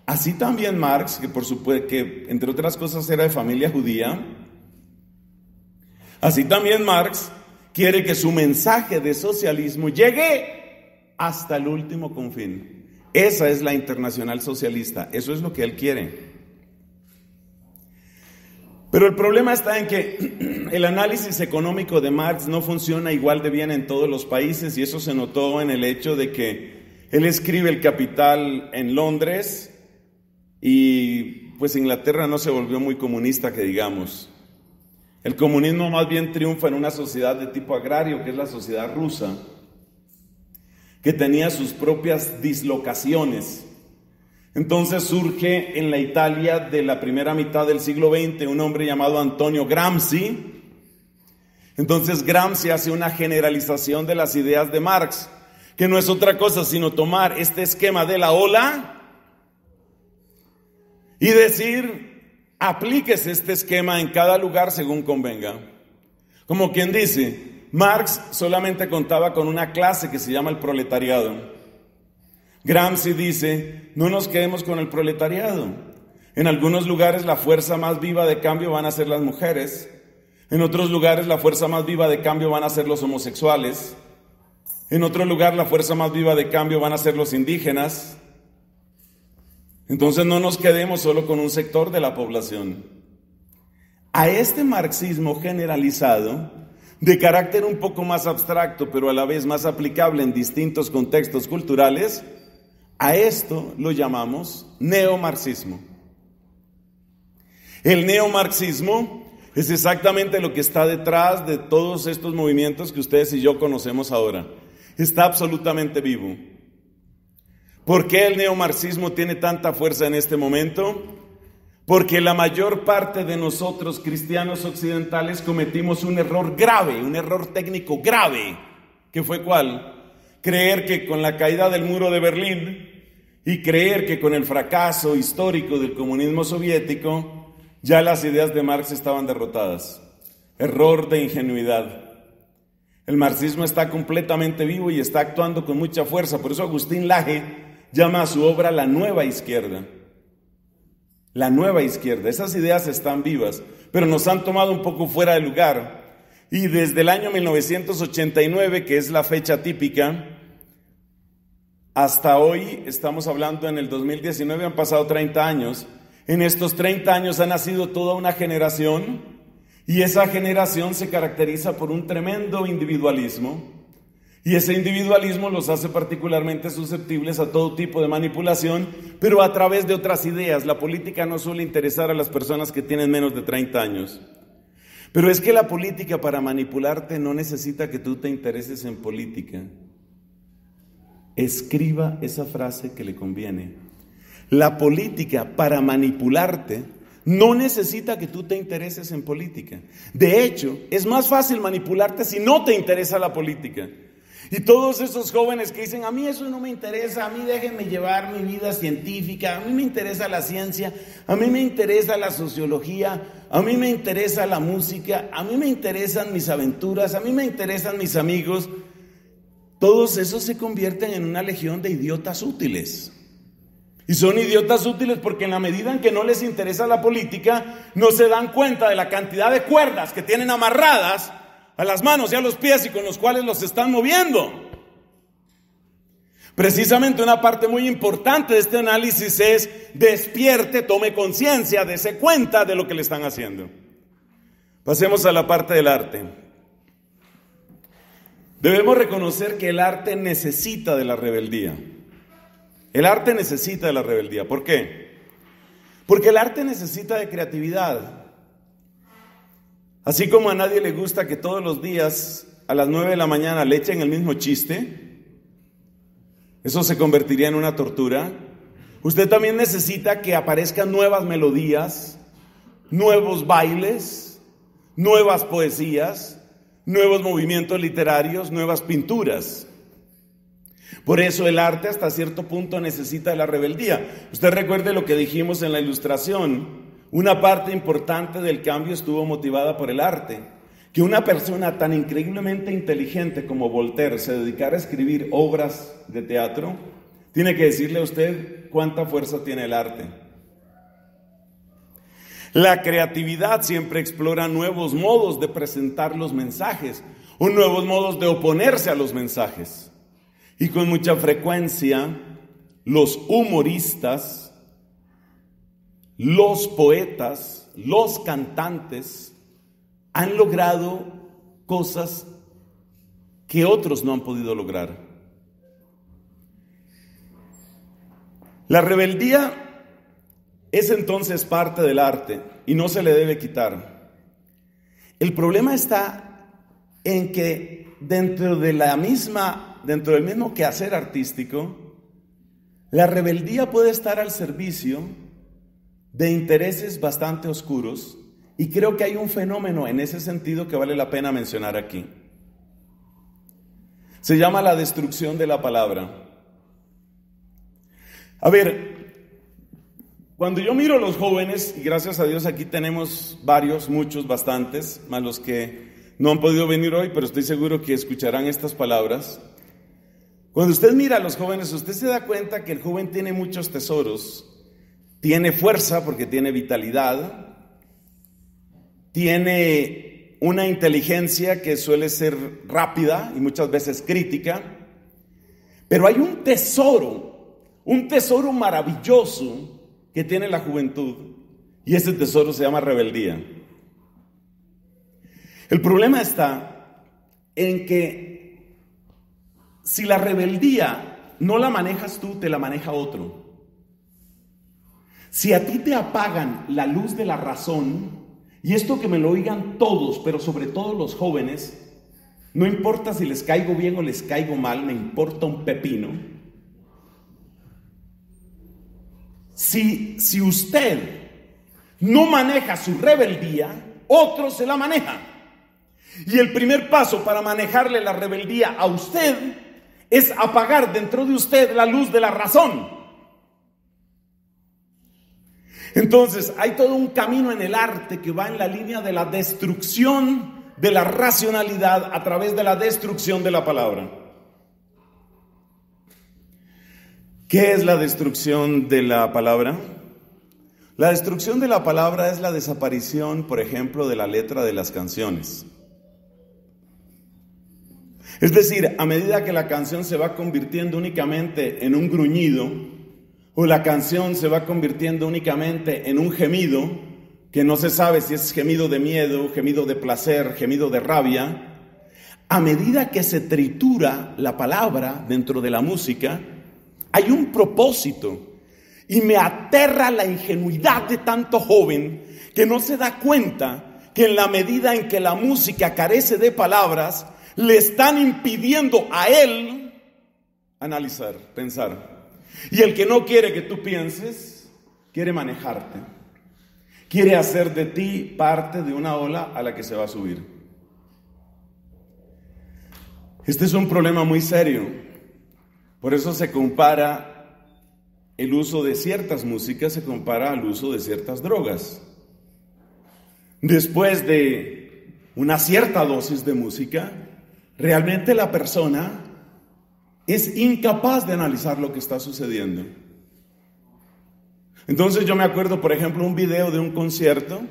Así también Marx, que por supuesto entre otras cosas era de familia judía, Así también Marx quiere que su mensaje de socialismo llegue hasta el último confín. Esa es la internacional socialista, eso es lo que él quiere. Pero el problema está en que el análisis económico de Marx no funciona igual de bien en todos los países y eso se notó en el hecho de que él escribe el capital en Londres y pues Inglaterra no se volvió muy comunista que digamos. El comunismo más bien triunfa en una sociedad de tipo agrario, que es la sociedad rusa, que tenía sus propias dislocaciones. Entonces surge en la Italia de la primera mitad del siglo XX un hombre llamado Antonio Gramsci. Entonces Gramsci hace una generalización de las ideas de Marx, que no es otra cosa sino tomar este esquema de la ola y decir, aplíquese este esquema en cada lugar según convenga. Como quien dice, Marx solamente contaba con una clase que se llama el proletariado. Gramsci dice, no nos quedemos con el proletariado. En algunos lugares la fuerza más viva de cambio van a ser las mujeres. En otros lugares la fuerza más viva de cambio van a ser los homosexuales. En otro lugar la fuerza más viva de cambio van a ser los indígenas. Entonces no nos quedemos solo con un sector de la población. A este marxismo generalizado, de carácter un poco más abstracto, pero a la vez más aplicable en distintos contextos culturales, a esto lo llamamos neomarxismo. El neomarxismo es exactamente lo que está detrás de todos estos movimientos que ustedes y yo conocemos ahora. Está absolutamente vivo. ¿Por qué el neomarxismo tiene tanta fuerza en este momento? Porque la mayor parte de nosotros cristianos occidentales cometimos un error grave, un error técnico grave, que fue cuál? Creer que con la caída del muro de Berlín y creer que con el fracaso histórico del comunismo soviético ya las ideas de Marx estaban derrotadas. Error de ingenuidad. El marxismo está completamente vivo y está actuando con mucha fuerza. Por eso Agustín Laje llama a su obra la nueva izquierda. La nueva izquierda. Esas ideas están vivas, pero nos han tomado un poco fuera de lugar. Y desde el año 1989, que es la fecha típica, hasta hoy, estamos hablando en el 2019, han pasado 30 años. En estos 30 años ha nacido toda una generación y esa generación se caracteriza por un tremendo individualismo, y ese individualismo los hace particularmente susceptibles a todo tipo de manipulación, pero a través de otras ideas. La política no suele interesar a las personas que tienen menos de 30 años. Pero es que la política para manipularte no necesita que tú te intereses en política. Escriba esa frase que le conviene. La política para manipularte no necesita que tú te intereses en política. De hecho, es más fácil manipularte si no te interesa la política. Y todos esos jóvenes que dicen, a mí eso no me interesa, a mí déjenme llevar mi vida científica, a mí me interesa la ciencia, a mí me interesa la sociología, a mí me interesa la música, a mí me interesan mis aventuras, a mí me interesan mis amigos. Todos esos se convierten en una legión de idiotas útiles. Y son idiotas útiles porque en la medida en que no les interesa la política, no se dan cuenta de la cantidad de cuerdas que tienen amarradas a las manos y a los pies y con los cuales los están moviendo. Precisamente una parte muy importante de este análisis es despierte, tome conciencia, dése cuenta de lo que le están haciendo. Pasemos a la parte del arte. Debemos reconocer que el arte necesita de la rebeldía. El arte necesita de la rebeldía. ¿Por qué? Porque el arte necesita de creatividad. Así como a nadie le gusta que todos los días a las 9 de la mañana le echen el mismo chiste, eso se convertiría en una tortura. Usted también necesita que aparezcan nuevas melodías, nuevos bailes, nuevas poesías, nuevos movimientos literarios, nuevas pinturas. Por eso el arte hasta cierto punto necesita la rebeldía. Usted recuerde lo que dijimos en la ilustración. Una parte importante del cambio estuvo motivada por el arte. Que una persona tan increíblemente inteligente como Voltaire se dedicara a escribir obras de teatro, tiene que decirle a usted cuánta fuerza tiene el arte. La creatividad siempre explora nuevos modos de presentar los mensajes o nuevos modos de oponerse a los mensajes. Y con mucha frecuencia los humoristas, los poetas, los cantantes han logrado cosas que otros no han podido lograr. La rebeldía es entonces parte del arte y no se le debe quitar. El problema está en que dentro de la misma dentro del mismo quehacer artístico, la rebeldía puede estar al servicio de intereses bastante oscuros y creo que hay un fenómeno en ese sentido que vale la pena mencionar aquí. Se llama la destrucción de la palabra. A ver, cuando yo miro a los jóvenes, y gracias a Dios aquí tenemos varios, muchos, bastantes, más los que no han podido venir hoy, pero estoy seguro que escucharán estas palabras. Cuando usted mira a los jóvenes, usted se da cuenta que el joven tiene muchos tesoros. Tiene fuerza porque tiene vitalidad. Tiene una inteligencia que suele ser rápida y muchas veces crítica. Pero hay un tesoro, un tesoro maravilloso que tiene la juventud. Y ese tesoro se llama rebeldía. El problema está en que si la rebeldía no la manejas tú, te la maneja otro. Si a ti te apagan la luz de la razón, y esto que me lo oigan todos, pero sobre todo los jóvenes, no importa si les caigo bien o les caigo mal, me importa un pepino. Si, si usted no maneja su rebeldía, otro se la maneja. Y el primer paso para manejarle la rebeldía a usted es apagar dentro de usted la luz de la razón. Entonces, hay todo un camino en el arte que va en la línea de la destrucción de la racionalidad a través de la destrucción de la palabra. ¿Qué es la destrucción de la palabra? La destrucción de la palabra es la desaparición, por ejemplo, de la letra de las canciones. Es decir, a medida que la canción se va convirtiendo únicamente en un gruñido, o la canción se va convirtiendo únicamente en un gemido, que no se sabe si es gemido de miedo, gemido de placer, gemido de rabia, a medida que se tritura la palabra dentro de la música, hay un propósito. Y me aterra la ingenuidad de tanto joven que no se da cuenta que en la medida en que la música carece de palabras, le están impidiendo a él analizar, pensar. Y el que no quiere que tú pienses, quiere manejarte. Quiere hacer de ti parte de una ola a la que se va a subir. Este es un problema muy serio. Por eso se compara el uso de ciertas músicas, se compara al uso de ciertas drogas. Después de una cierta dosis de música, realmente la persona es incapaz de analizar lo que está sucediendo. Entonces yo me acuerdo, por ejemplo, un video de un concierto.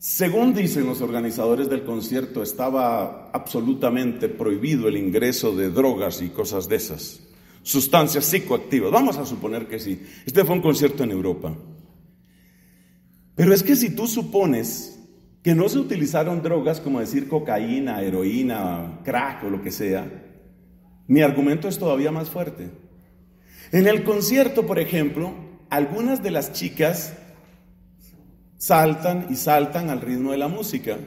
Según dicen los organizadores del concierto, estaba absolutamente prohibido el ingreso de drogas y cosas de esas. sustancias psicoactivas. Vamos a suponer que sí. Este fue un concierto en Europa. Pero es que si tú supones que no se utilizaron drogas como decir cocaína, heroína, crack o lo que sea, mi argumento es todavía más fuerte. En el concierto, por ejemplo, algunas de las chicas saltan y saltan al ritmo de la música.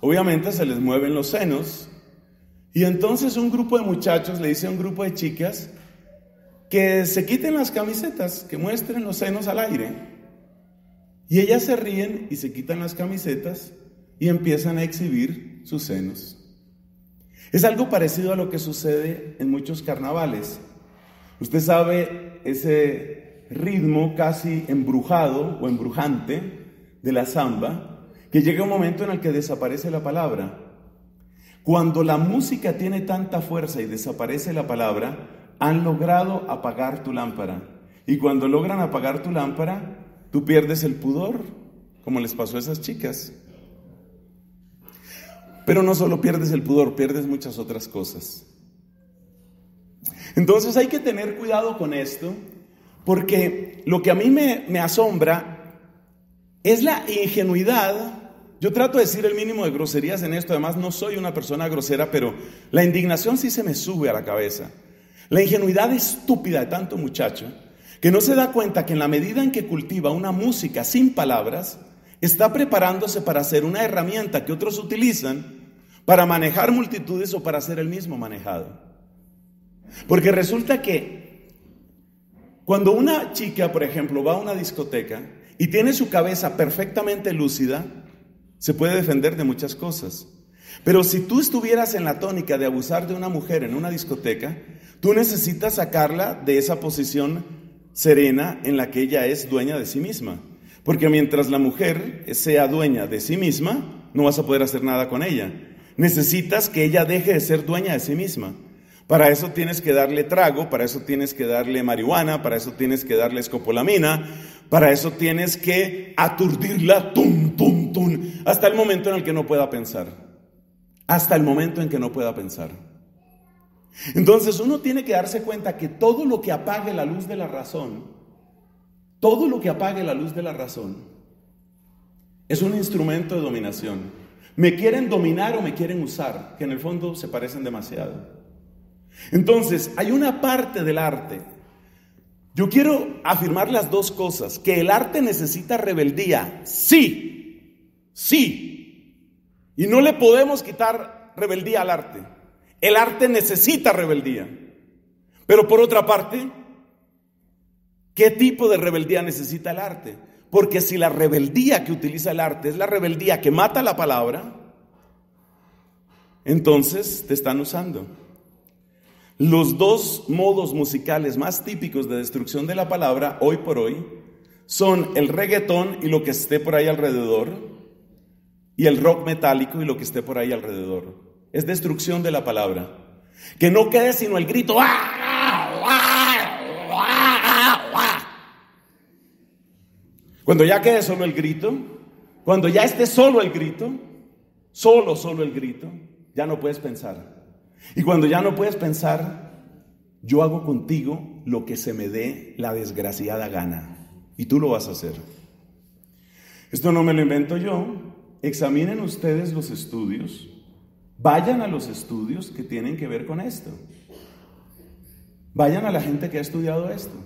Obviamente se les mueven los senos. Y entonces un grupo de muchachos le dice a un grupo de chicas que se quiten las camisetas, que muestren los senos al aire. Y ellas se ríen y se quitan las camisetas y empiezan a exhibir sus senos. Es algo parecido a lo que sucede en muchos carnavales. Usted sabe ese ritmo casi embrujado o embrujante de la samba, que llega un momento en el que desaparece la palabra. Cuando la música tiene tanta fuerza y desaparece la palabra, han logrado apagar tu lámpara. Y cuando logran apagar tu lámpara, tú pierdes el pudor, como les pasó a esas chicas. Pero no solo pierdes el pudor, pierdes muchas otras cosas. Entonces hay que tener cuidado con esto, porque lo que a mí me, me asombra es la ingenuidad. Yo trato de decir el mínimo de groserías en esto, además no soy una persona grosera, pero la indignación sí se me sube a la cabeza. La ingenuidad estúpida de tanto muchacho que no se da cuenta que en la medida en que cultiva una música sin palabras, está preparándose para hacer una herramienta que otros utilizan para manejar multitudes o para ser el mismo manejado. Porque resulta que cuando una chica, por ejemplo, va a una discoteca y tiene su cabeza perfectamente lúcida, se puede defender de muchas cosas. Pero si tú estuvieras en la tónica de abusar de una mujer en una discoteca, Tú necesitas sacarla de esa posición serena en la que ella es dueña de sí misma. Porque mientras la mujer sea dueña de sí misma, no vas a poder hacer nada con ella. Necesitas que ella deje de ser dueña de sí misma. Para eso tienes que darle trago, para eso tienes que darle marihuana, para eso tienes que darle escopolamina, para eso tienes que aturdirla, tum, tum, tum, hasta el momento en el que no pueda pensar. Hasta el momento en que no pueda pensar. Entonces uno tiene que darse cuenta que todo lo que apague la luz de la razón, todo lo que apague la luz de la razón, es un instrumento de dominación. Me quieren dominar o me quieren usar, que en el fondo se parecen demasiado. Entonces, hay una parte del arte. Yo quiero afirmar las dos cosas, que el arte necesita rebeldía, sí, sí. Y no le podemos quitar rebeldía al arte. El arte necesita rebeldía. Pero por otra parte, ¿qué tipo de rebeldía necesita el arte? Porque si la rebeldía que utiliza el arte es la rebeldía que mata la palabra, entonces te están usando. Los dos modos musicales más típicos de destrucción de la palabra hoy por hoy son el reggaetón y lo que esté por ahí alrededor, y el rock metálico y lo que esté por ahí alrededor es destrucción de la palabra. Que no quede sino el grito. Cuando ya quede solo el grito, cuando ya esté solo el grito, solo, solo el grito, ya no puedes pensar. Y cuando ya no puedes pensar, yo hago contigo lo que se me dé la desgraciada gana. Y tú lo vas a hacer. Esto no me lo invento yo. Examinen ustedes los estudios Vayan a los estudios que tienen que ver con esto. Vayan a la gente que ha estudiado esto.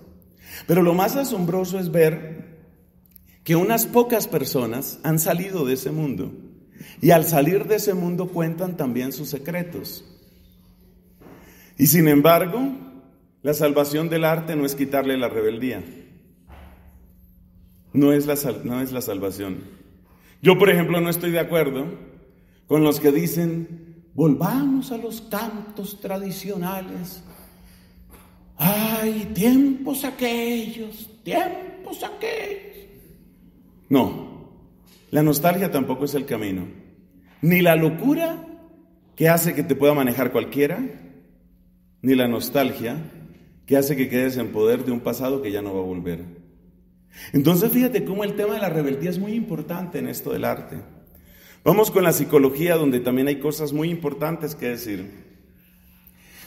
Pero lo más asombroso es ver que unas pocas personas han salido de ese mundo. Y al salir de ese mundo cuentan también sus secretos. Y sin embargo, la salvación del arte no es quitarle la rebeldía. No es la, no es la salvación. Yo, por ejemplo, no estoy de acuerdo con los que dicen, volvamos a los cantos tradicionales. Ay, tiempos aquellos, tiempos aquellos. No, la nostalgia tampoco es el camino. Ni la locura que hace que te pueda manejar cualquiera, ni la nostalgia que hace que quedes en poder de un pasado que ya no va a volver. Entonces fíjate cómo el tema de la rebeldía es muy importante en esto del arte. Vamos con la psicología, donde también hay cosas muy importantes que decir.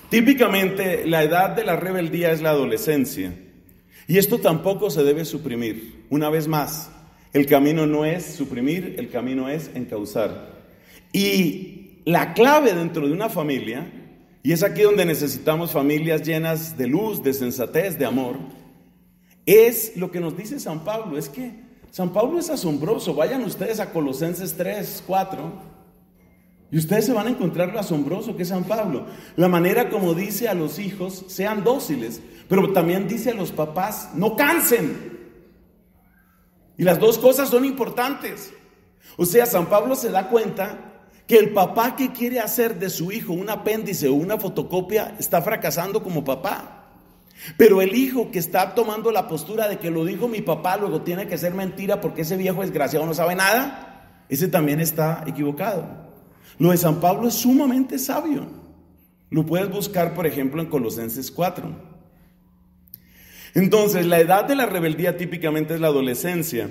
Típicamente la edad de la rebeldía es la adolescencia. Y esto tampoco se debe suprimir. Una vez más, el camino no es suprimir, el camino es encauzar. Y la clave dentro de una familia, y es aquí donde necesitamos familias llenas de luz, de sensatez, de amor, es lo que nos dice San Pablo. Es que San Pablo es asombroso. Vayan ustedes a Colosenses 3, 4. Y ustedes se van a encontrar lo asombroso que es San Pablo. La manera como dice a los hijos, sean dóciles, pero también dice a los papás, no cansen. Y las dos cosas son importantes. O sea, San Pablo se da cuenta que el papá que quiere hacer de su hijo un apéndice o una fotocopia está fracasando como papá. Pero el hijo que está tomando la postura de que lo dijo mi papá, luego tiene que ser mentira porque ese viejo desgraciado no sabe nada, ese también está equivocado. Lo de San Pablo es sumamente sabio. Lo puedes buscar, por ejemplo, en Colosenses 4. Entonces, la edad de la rebeldía típicamente es la adolescencia.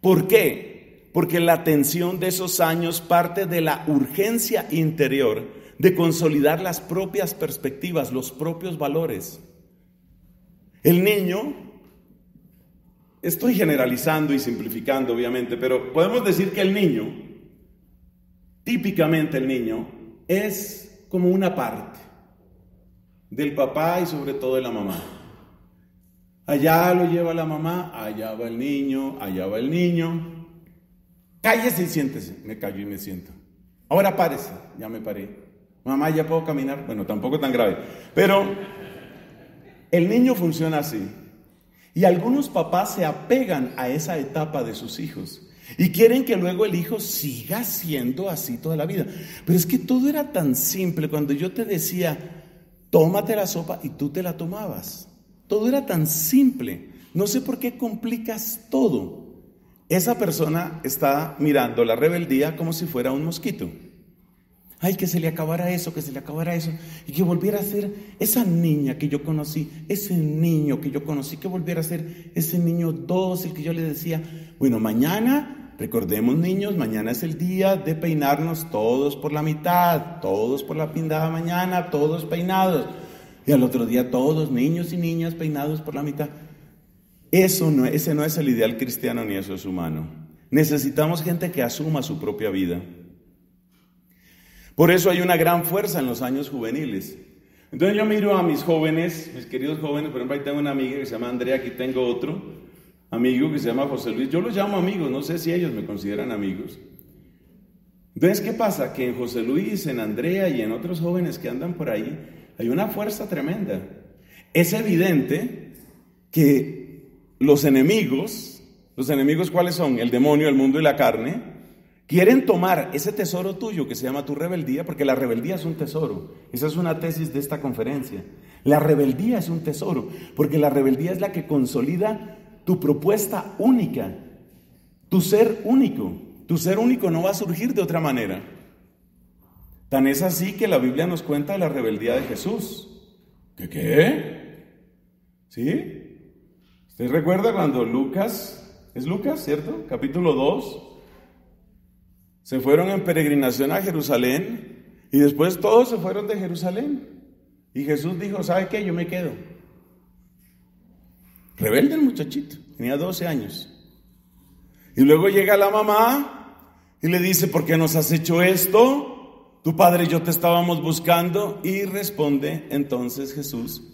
¿Por qué? Porque la tensión de esos años parte de la urgencia interior de consolidar las propias perspectivas, los propios valores. El niño, estoy generalizando y simplificando obviamente, pero podemos decir que el niño típicamente el niño es como una parte del papá y sobre todo de la mamá. Allá lo lleva la mamá, allá va el niño, allá va el niño. Cállese y siéntese. Me callo y me siento. Ahora párese, ya me paré. Mamá, ya puedo caminar. Bueno, tampoco tan grave. Pero el niño funciona así. Y algunos papás se apegan a esa etapa de sus hijos. Y quieren que luego el hijo siga siendo así toda la vida. Pero es que todo era tan simple cuando yo te decía, tómate la sopa y tú te la tomabas. Todo era tan simple. No sé por qué complicas todo. Esa persona está mirando la rebeldía como si fuera un mosquito. Ay, que se le acabara eso, que se le acabara eso. Y que volviera a ser esa niña que yo conocí, ese niño que yo conocí, que volviera a ser ese niño dócil que yo le decía, bueno, mañana Recordemos niños, mañana es el día de peinarnos todos por la mitad, todos por la pindada mañana, todos peinados. Y al otro día todos, niños y niñas peinados por la mitad. Eso no, ese no es el ideal cristiano ni eso es humano. Necesitamos gente que asuma su propia vida. Por eso hay una gran fuerza en los años juveniles. Entonces yo miro a mis jóvenes, mis queridos jóvenes, por ejemplo, ahí tengo una amiga que se llama Andrea, aquí tengo otro amigo que se llama José Luis. Yo los llamo amigos, no sé si ellos me consideran amigos. Entonces, ¿qué pasa? Que en José Luis, en Andrea y en otros jóvenes que andan por ahí, hay una fuerza tremenda. Es evidente que los enemigos, los enemigos cuáles son? El demonio, el mundo y la carne, quieren tomar ese tesoro tuyo que se llama tu rebeldía, porque la rebeldía es un tesoro. Esa es una tesis de esta conferencia. La rebeldía es un tesoro, porque la rebeldía es la que consolida tu propuesta única, tu ser único. Tu ser único no va a surgir de otra manera. Tan es así que la Biblia nos cuenta de la rebeldía de Jesús. ¿Qué qué? ¿Sí? ¿Usted recuerda cuando Lucas, es Lucas, ¿cierto? Capítulo 2, se fueron en peregrinación a Jerusalén y después todos se fueron de Jerusalén. Y Jesús dijo, ¿sabe qué? Yo me quedo. Rebelde el muchachito, tenía 12 años. Y luego llega la mamá y le dice, ¿por qué nos has hecho esto? Tu padre y yo te estábamos buscando. Y responde entonces Jesús,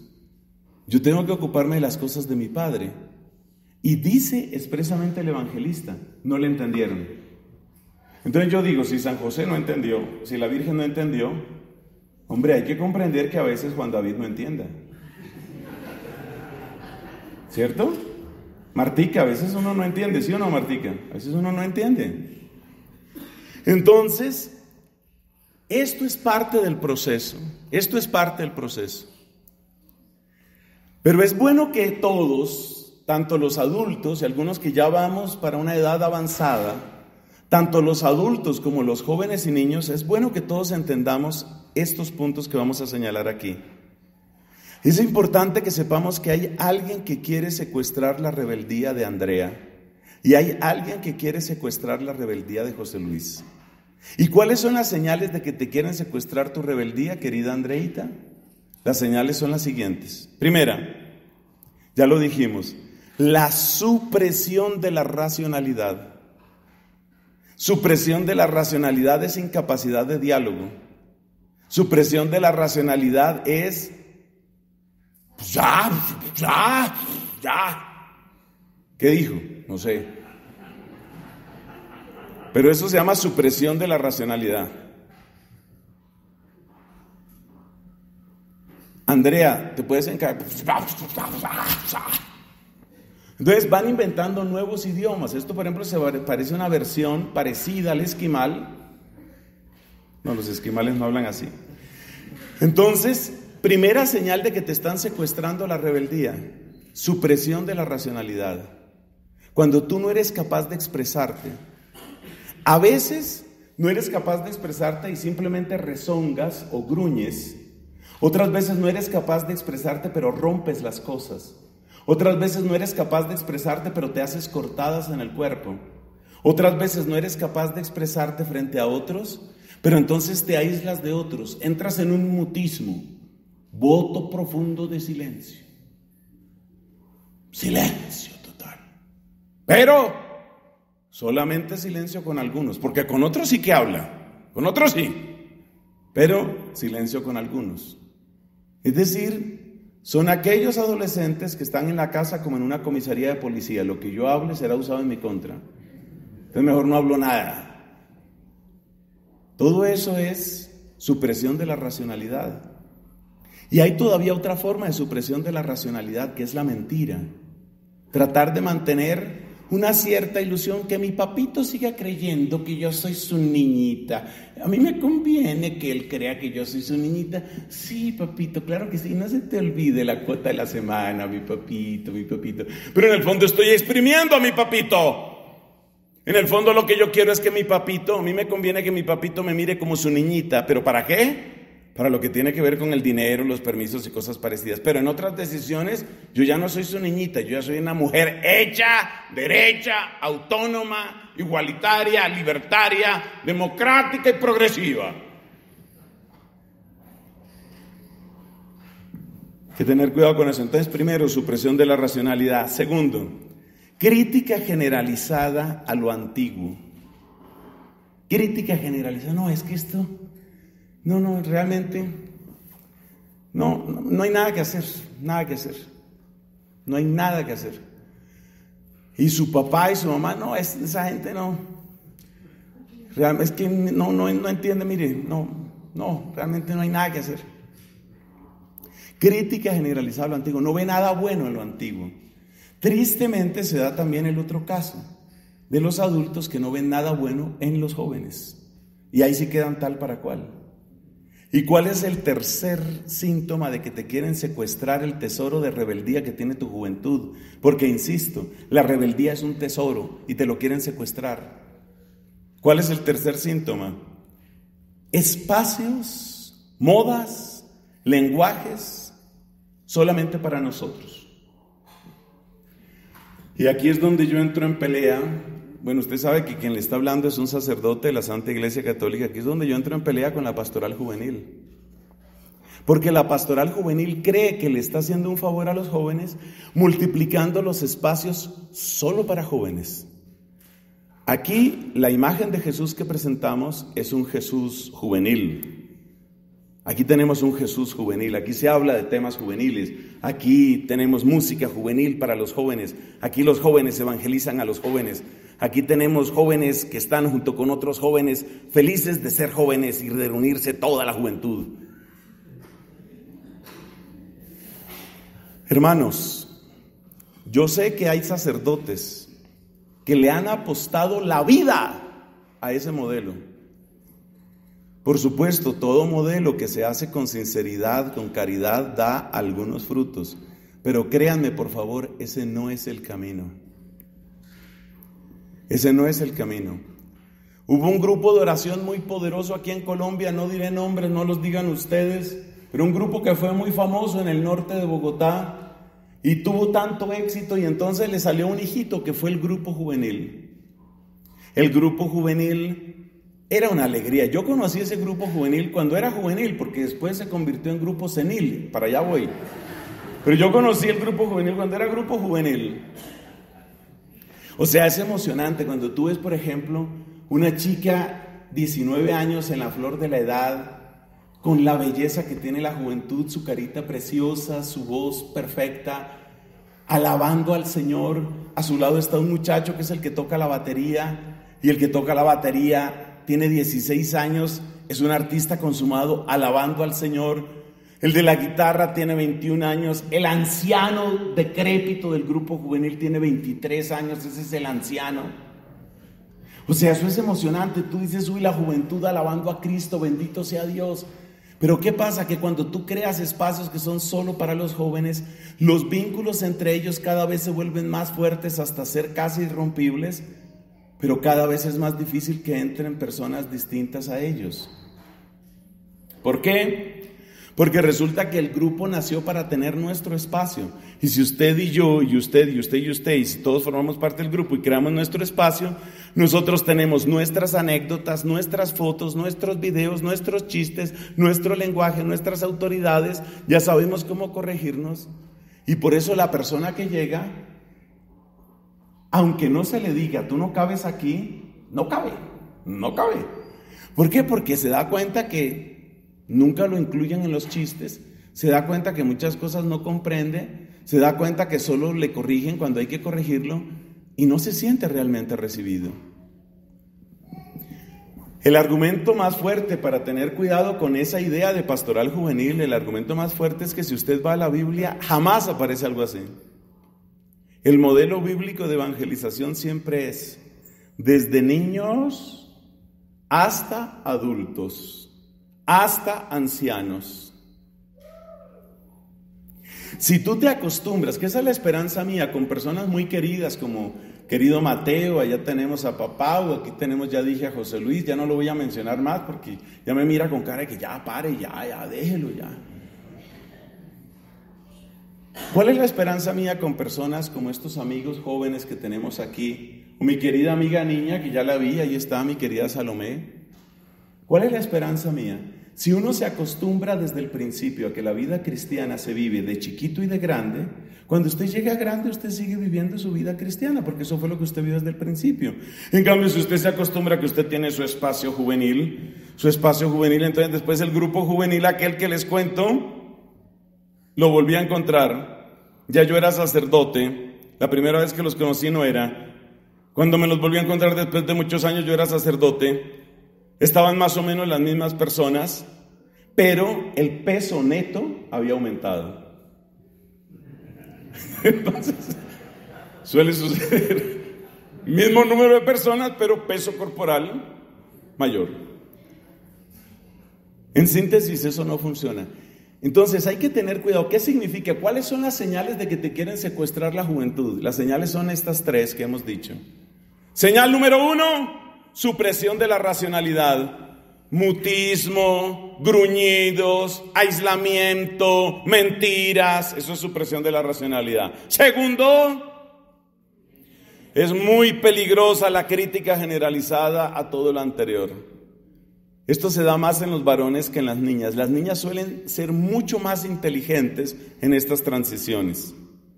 yo tengo que ocuparme de las cosas de mi padre. Y dice expresamente el evangelista, no le entendieron. Entonces yo digo, si San José no entendió, si la Virgen no entendió, hombre, hay que comprender que a veces Juan David no entienda. ¿Cierto? Martica, a veces uno no entiende, ¿sí o no, Martica? A veces uno no entiende. Entonces, esto es parte del proceso, esto es parte del proceso. Pero es bueno que todos, tanto los adultos y algunos que ya vamos para una edad avanzada, tanto los adultos como los jóvenes y niños, es bueno que todos entendamos estos puntos que vamos a señalar aquí. Es importante que sepamos que hay alguien que quiere secuestrar la rebeldía de Andrea y hay alguien que quiere secuestrar la rebeldía de José Luis. ¿Y cuáles son las señales de que te quieren secuestrar tu rebeldía, querida Andreita? Las señales son las siguientes. Primera, ya lo dijimos, la supresión de la racionalidad. Supresión de la racionalidad es incapacidad de diálogo. Supresión de la racionalidad es pues ya, ya, ya. ¿Qué dijo? No sé. Pero eso se llama supresión de la racionalidad. Andrea, te puedes encargar. Entonces van inventando nuevos idiomas. Esto, por ejemplo, se parece una versión parecida al esquimal. No, los esquimales no hablan así. Entonces, primera señal de que te están secuestrando la rebeldía, supresión de la racionalidad. Cuando tú no eres capaz de expresarte. A veces no eres capaz de expresarte y simplemente rezongas o gruñes. Otras veces no eres capaz de expresarte pero rompes las cosas. Otras veces no eres capaz de expresarte, pero te haces cortadas en el cuerpo. Otras veces no eres capaz de expresarte frente a otros, pero entonces te aíslas de otros, entras en un mutismo, voto profundo de silencio. Silencio total. Pero solamente silencio con algunos, porque con otros sí que habla, con otros sí, pero silencio con algunos. Es decir, son aquellos adolescentes que están en la casa como en una comisaría de policía. Lo que yo hable será usado en mi contra. Entonces mejor no hablo nada. Todo eso es supresión de la racionalidad. Y hay todavía otra forma de supresión de la racionalidad, que es la mentira. Tratar de mantener una cierta ilusión que mi papito siga creyendo que yo soy su niñita. A mí me conviene que él crea que yo soy su niñita. Sí, papito, claro que sí. No se te olvide la cuota de la semana, mi papito, mi papito. Pero en el fondo estoy exprimiendo a mi papito. En el fondo lo que yo quiero es que mi papito, a mí me conviene que mi papito me mire como su niñita. ¿Pero para qué? Para lo que tiene que ver con el dinero, los permisos y cosas parecidas. Pero en otras decisiones, yo ya no soy su niñita, yo ya soy una mujer hecha, derecha, autónoma, igualitaria, libertaria, democrática y progresiva. Hay que tener cuidado con eso. Entonces, primero, supresión de la racionalidad. Segundo, crítica generalizada a lo antiguo. Crítica generalizada, no, es que esto no, no, realmente no, no, hay nada que hacer, nada que hacer. No hay nada que hacer. Y su papá y su mamá, no, esa gente no. Realmente es que no, no, no entiende, mire, no, no, realmente no hay nada que hacer. Crítica generalizada a lo antiguo, no ve nada bueno en lo antiguo. Tristemente se da también el otro caso de los adultos que no ven nada bueno en los jóvenes. Y ahí sí quedan tal para cual. ¿Y cuál es el tercer síntoma de que te quieren secuestrar el tesoro de rebeldía que tiene tu juventud? Porque, insisto, la rebeldía es un tesoro y te lo quieren secuestrar. ¿Cuál es el tercer síntoma? Espacios, modas, lenguajes, solamente para nosotros. Y aquí es donde yo entro en pelea bueno, usted sabe que quien le está hablando es un sacerdote de la Santa Iglesia Católica. Aquí es donde yo entro en pelea con la pastoral juvenil. Porque la pastoral juvenil cree que le está haciendo un favor a los jóvenes multiplicando los espacios solo para jóvenes. Aquí la imagen de Jesús que presentamos es un Jesús juvenil. Aquí tenemos un Jesús juvenil, aquí se habla de temas juveniles, aquí tenemos música juvenil para los jóvenes, aquí los jóvenes evangelizan a los jóvenes, Aquí tenemos jóvenes que están junto con otros jóvenes felices de ser jóvenes y de reunirse toda la juventud. Hermanos, yo sé que hay sacerdotes que le han apostado la vida a ese modelo. Por supuesto, todo modelo que se hace con sinceridad, con caridad, da algunos frutos. Pero créanme, por favor, ese no es el camino. Ese no es el camino. Hubo un grupo de oración muy poderoso aquí en Colombia, no diré nombres, no los digan ustedes, pero un grupo que fue muy famoso en el norte de Bogotá y tuvo tanto éxito y entonces le salió un hijito que fue el grupo juvenil. El grupo juvenil era una alegría. Yo conocí ese grupo juvenil cuando era juvenil, porque después se convirtió en grupo senil, para allá voy. Pero yo conocí el grupo juvenil cuando era grupo juvenil. O sea, es emocionante cuando tú ves, por ejemplo, una chica 19 años en la flor de la edad, con la belleza que tiene la juventud, su carita preciosa, su voz perfecta, alabando al Señor. A su lado está un muchacho que es el que toca la batería y el que toca la batería tiene 16 años, es un artista consumado alabando al Señor. El de la guitarra tiene 21 años, el anciano decrépito del grupo juvenil tiene 23 años, ese es el anciano. O sea, eso es emocionante. Tú dices, uy, la juventud alabando a Cristo, bendito sea Dios. Pero ¿qué pasa? Que cuando tú creas espacios que son solo para los jóvenes, los vínculos entre ellos cada vez se vuelven más fuertes hasta ser casi irrompibles, pero cada vez es más difícil que entren personas distintas a ellos. ¿Por qué? Porque resulta que el grupo nació para tener nuestro espacio. Y si usted y yo, y usted, y usted, y usted, y todos formamos parte del grupo y creamos nuestro espacio, nosotros tenemos nuestras anécdotas, nuestras fotos, nuestros videos, nuestros chistes, nuestro lenguaje, nuestras autoridades. Ya sabemos cómo corregirnos. Y por eso la persona que llega, aunque no se le diga, tú no cabes aquí, no cabe, no cabe. ¿Por qué? Porque se da cuenta que nunca lo incluyen en los chistes, se da cuenta que muchas cosas no comprende, se da cuenta que solo le corrigen cuando hay que corregirlo y no se siente realmente recibido. El argumento más fuerte para tener cuidado con esa idea de pastoral juvenil, el argumento más fuerte es que si usted va a la Biblia, jamás aparece algo así. El modelo bíblico de evangelización siempre es desde niños hasta adultos hasta ancianos. Si tú te acostumbras, que esa es la esperanza mía, con personas muy queridas como querido Mateo, allá tenemos a papá, o aquí tenemos, ya dije a José Luis, ya no lo voy a mencionar más porque ya me mira con cara de que ya pare, ya, ya, déjelo ya. ¿Cuál es la esperanza mía con personas como estos amigos jóvenes que tenemos aquí? O mi querida amiga niña, que ya la vi, ahí está mi querida Salomé. ¿Cuál es la esperanza mía? Si uno se acostumbra desde el principio a que la vida cristiana se vive de chiquito y de grande, cuando usted llega grande usted sigue viviendo su vida cristiana, porque eso fue lo que usted vio desde el principio. En cambio, si usted se acostumbra a que usted tiene su espacio juvenil, su espacio juvenil, entonces después el grupo juvenil, aquel que les cuento, lo volví a encontrar. Ya yo era sacerdote, la primera vez que los conocí no era. Cuando me los volví a encontrar después de muchos años, yo era sacerdote. Estaban más o menos las mismas personas, pero el peso neto había aumentado. Entonces, suele suceder. Mismo número de personas, pero peso corporal mayor. En síntesis, eso no funciona. Entonces hay que tener cuidado. ¿Qué significa? ¿Cuáles son las señales de que te quieren secuestrar la juventud? Las señales son estas tres que hemos dicho. Señal número uno, supresión de la racionalidad, mutismo, gruñidos, aislamiento, mentiras, eso es supresión de la racionalidad. Segundo, es muy peligrosa la crítica generalizada a todo lo anterior. Esto se da más en los varones que en las niñas. Las niñas suelen ser mucho más inteligentes en estas transiciones,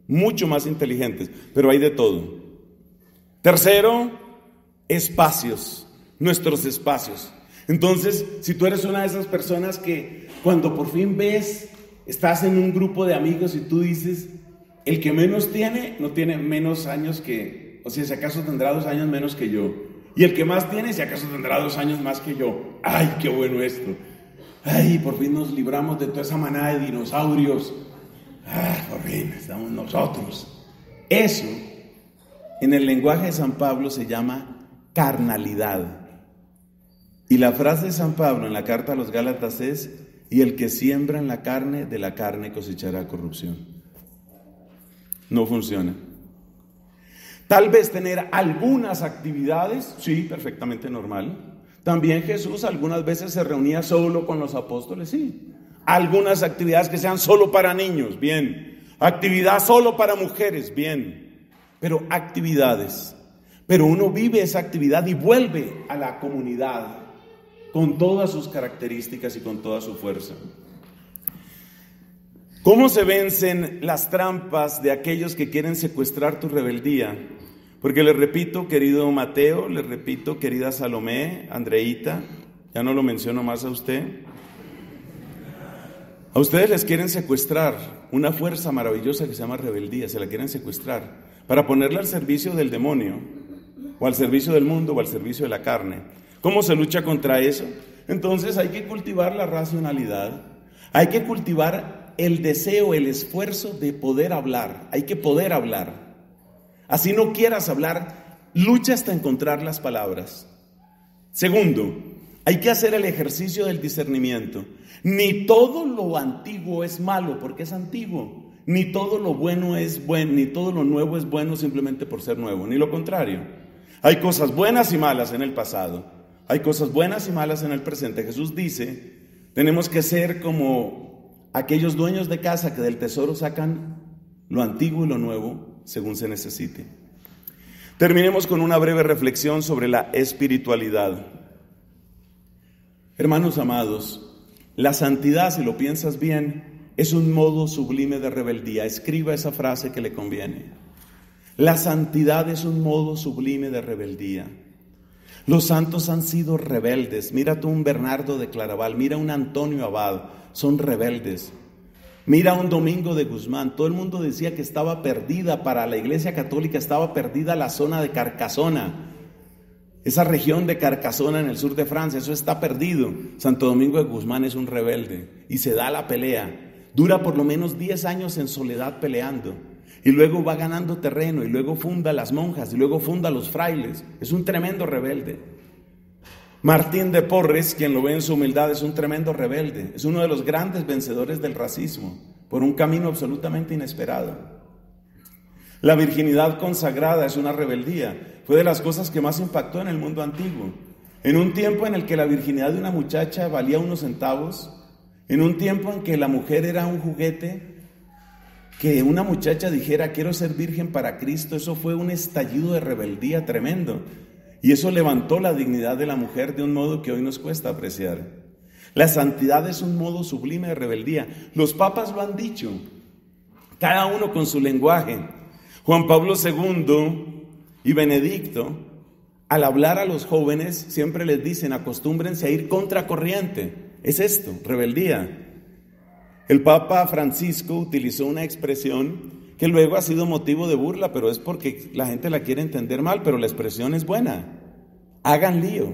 mucho más inteligentes, pero hay de todo. Tercero, espacios, nuestros espacios. Entonces, si tú eres una de esas personas que cuando por fin ves, estás en un grupo de amigos y tú dices, el que menos tiene, no tiene menos años que, o sea, si acaso tendrá dos años menos que yo. Y el que más tiene, si acaso tendrá dos años más que yo. ¡Ay, qué bueno esto! ¡Ay, por fin nos libramos de toda esa manada de dinosaurios! ¡Ah, por fin estamos nosotros! Eso, en el lenguaje de San Pablo se llama carnalidad. Y la frase de San Pablo en la carta a los Gálatas es, y el que siembra en la carne, de la carne cosechará corrupción. No funciona. Tal vez tener algunas actividades, sí, perfectamente normal. También Jesús algunas veces se reunía solo con los apóstoles, sí. Algunas actividades que sean solo para niños, bien. Actividad solo para mujeres, bien. Pero actividades pero uno vive esa actividad y vuelve a la comunidad con todas sus características y con toda su fuerza. ¿Cómo se vencen las trampas de aquellos que quieren secuestrar tu rebeldía? Porque les repito, querido Mateo, les repito, querida Salomé, Andreita, ya no lo menciono más a usted. A ustedes les quieren secuestrar una fuerza maravillosa que se llama rebeldía, se la quieren secuestrar para ponerla al servicio del demonio, o al servicio del mundo, o al servicio de la carne. ¿Cómo se lucha contra eso? Entonces hay que cultivar la racionalidad, hay que cultivar el deseo, el esfuerzo de poder hablar, hay que poder hablar. Así no quieras hablar, lucha hasta encontrar las palabras. Segundo, hay que hacer el ejercicio del discernimiento. Ni todo lo antiguo es malo porque es antiguo, ni todo lo bueno es bueno, ni todo lo nuevo es bueno simplemente por ser nuevo, ni lo contrario. Hay cosas buenas y malas en el pasado. Hay cosas buenas y malas en el presente. Jesús dice, tenemos que ser como aquellos dueños de casa que del tesoro sacan lo antiguo y lo nuevo según se necesite. Terminemos con una breve reflexión sobre la espiritualidad. Hermanos amados, la santidad, si lo piensas bien, es un modo sublime de rebeldía. Escriba esa frase que le conviene. La santidad es un modo sublime de rebeldía. Los santos han sido rebeldes. Mira tú un Bernardo de Claraval, mira un Antonio Abad, son rebeldes. Mira un Domingo de Guzmán, todo el mundo decía que estaba perdida para la Iglesia Católica, estaba perdida la zona de Carcasona. Esa región de Carcasona en el sur de Francia, eso está perdido. Santo Domingo de Guzmán es un rebelde y se da la pelea. Dura por lo menos 10 años en soledad peleando y luego va ganando terreno y luego funda las monjas y luego funda los frailes. Es un tremendo rebelde. Martín de Porres, quien lo ve en su humildad, es un tremendo rebelde. Es uno de los grandes vencedores del racismo por un camino absolutamente inesperado. La virginidad consagrada es una rebeldía. Fue de las cosas que más impactó en el mundo antiguo. En un tiempo en el que la virginidad de una muchacha valía unos centavos, en un tiempo en que la mujer era un juguete, que una muchacha dijera, quiero ser virgen para Cristo, eso fue un estallido de rebeldía tremendo. Y eso levantó la dignidad de la mujer de un modo que hoy nos cuesta apreciar. La santidad es un modo sublime de rebeldía. Los papas lo han dicho, cada uno con su lenguaje. Juan Pablo II y Benedicto, al hablar a los jóvenes, siempre les dicen, acostúmbrense a ir contra corriente. Es esto, rebeldía. El Papa Francisco utilizó una expresión que luego ha sido motivo de burla, pero es porque la gente la quiere entender mal, pero la expresión es buena. Hagan lío.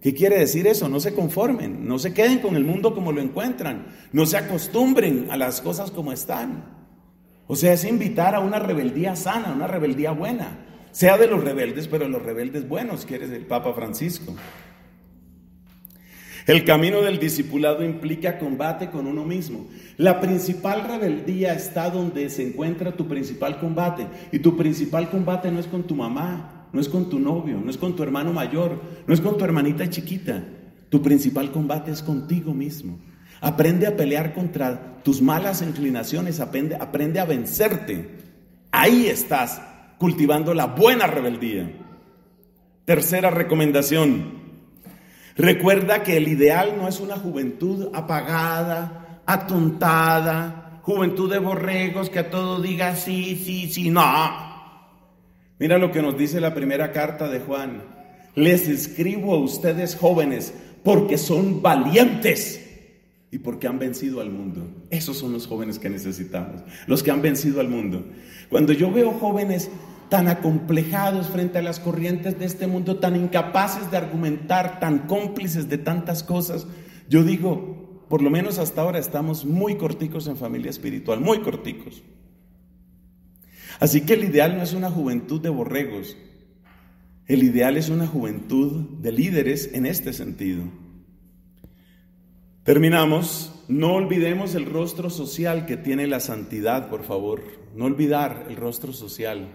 ¿Qué quiere decir eso? No se conformen, no se queden con el mundo como lo encuentran, no se acostumbren a las cosas como están. O sea, es invitar a una rebeldía sana, una rebeldía buena. Sea de los rebeldes, pero de los rebeldes buenos, quiere el Papa Francisco. El camino del discipulado implica combate con uno mismo. La principal rebeldía está donde se encuentra tu principal combate. Y tu principal combate no es con tu mamá, no es con tu novio, no es con tu hermano mayor, no es con tu hermanita chiquita. Tu principal combate es contigo mismo. Aprende a pelear contra tus malas inclinaciones, aprende, aprende a vencerte. Ahí estás cultivando la buena rebeldía. Tercera recomendación, Recuerda que el ideal no es una juventud apagada, atontada, juventud de borregos que a todo diga sí, sí, sí, no. Mira lo que nos dice la primera carta de Juan. Les escribo a ustedes jóvenes porque son valientes y porque han vencido al mundo. Esos son los jóvenes que necesitamos, los que han vencido al mundo. Cuando yo veo jóvenes tan acomplejados frente a las corrientes de este mundo, tan incapaces de argumentar, tan cómplices de tantas cosas. Yo digo, por lo menos hasta ahora estamos muy corticos en familia espiritual, muy corticos. Así que el ideal no es una juventud de borregos, el ideal es una juventud de líderes en este sentido. Terminamos. No olvidemos el rostro social que tiene la santidad, por favor. No olvidar el rostro social.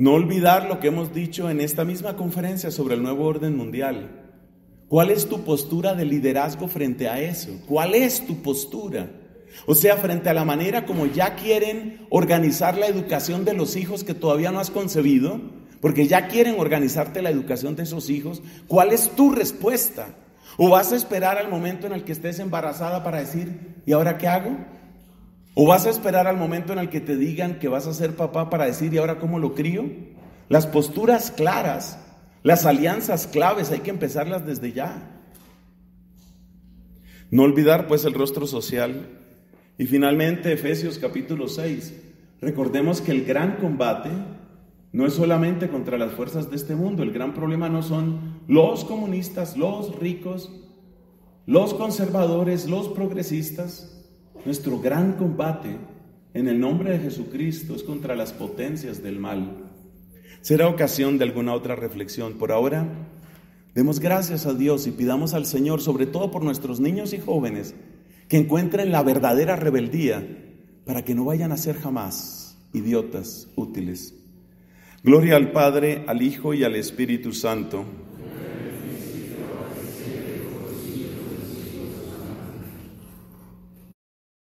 No olvidar lo que hemos dicho en esta misma conferencia sobre el nuevo orden mundial. ¿Cuál es tu postura de liderazgo frente a eso? ¿Cuál es tu postura? O sea, frente a la manera como ya quieren organizar la educación de los hijos que todavía no has concebido, porque ya quieren organizarte la educación de esos hijos, ¿cuál es tu respuesta? ¿O vas a esperar al momento en el que estés embarazada para decir, ¿y ahora qué hago? ¿O vas a esperar al momento en el que te digan que vas a ser papá para decir, ¿y ahora cómo lo crío? Las posturas claras, las alianzas claves, hay que empezarlas desde ya. No olvidar pues el rostro social. Y finalmente Efesios capítulo 6. Recordemos que el gran combate no es solamente contra las fuerzas de este mundo, el gran problema no son los comunistas, los ricos, los conservadores, los progresistas. Nuestro gran combate en el nombre de Jesucristo es contra las potencias del mal. Será ocasión de alguna otra reflexión. Por ahora, demos gracias a Dios y pidamos al Señor, sobre todo por nuestros niños y jóvenes, que encuentren la verdadera rebeldía para que no vayan a ser jamás idiotas útiles. Gloria al Padre, al Hijo y al Espíritu Santo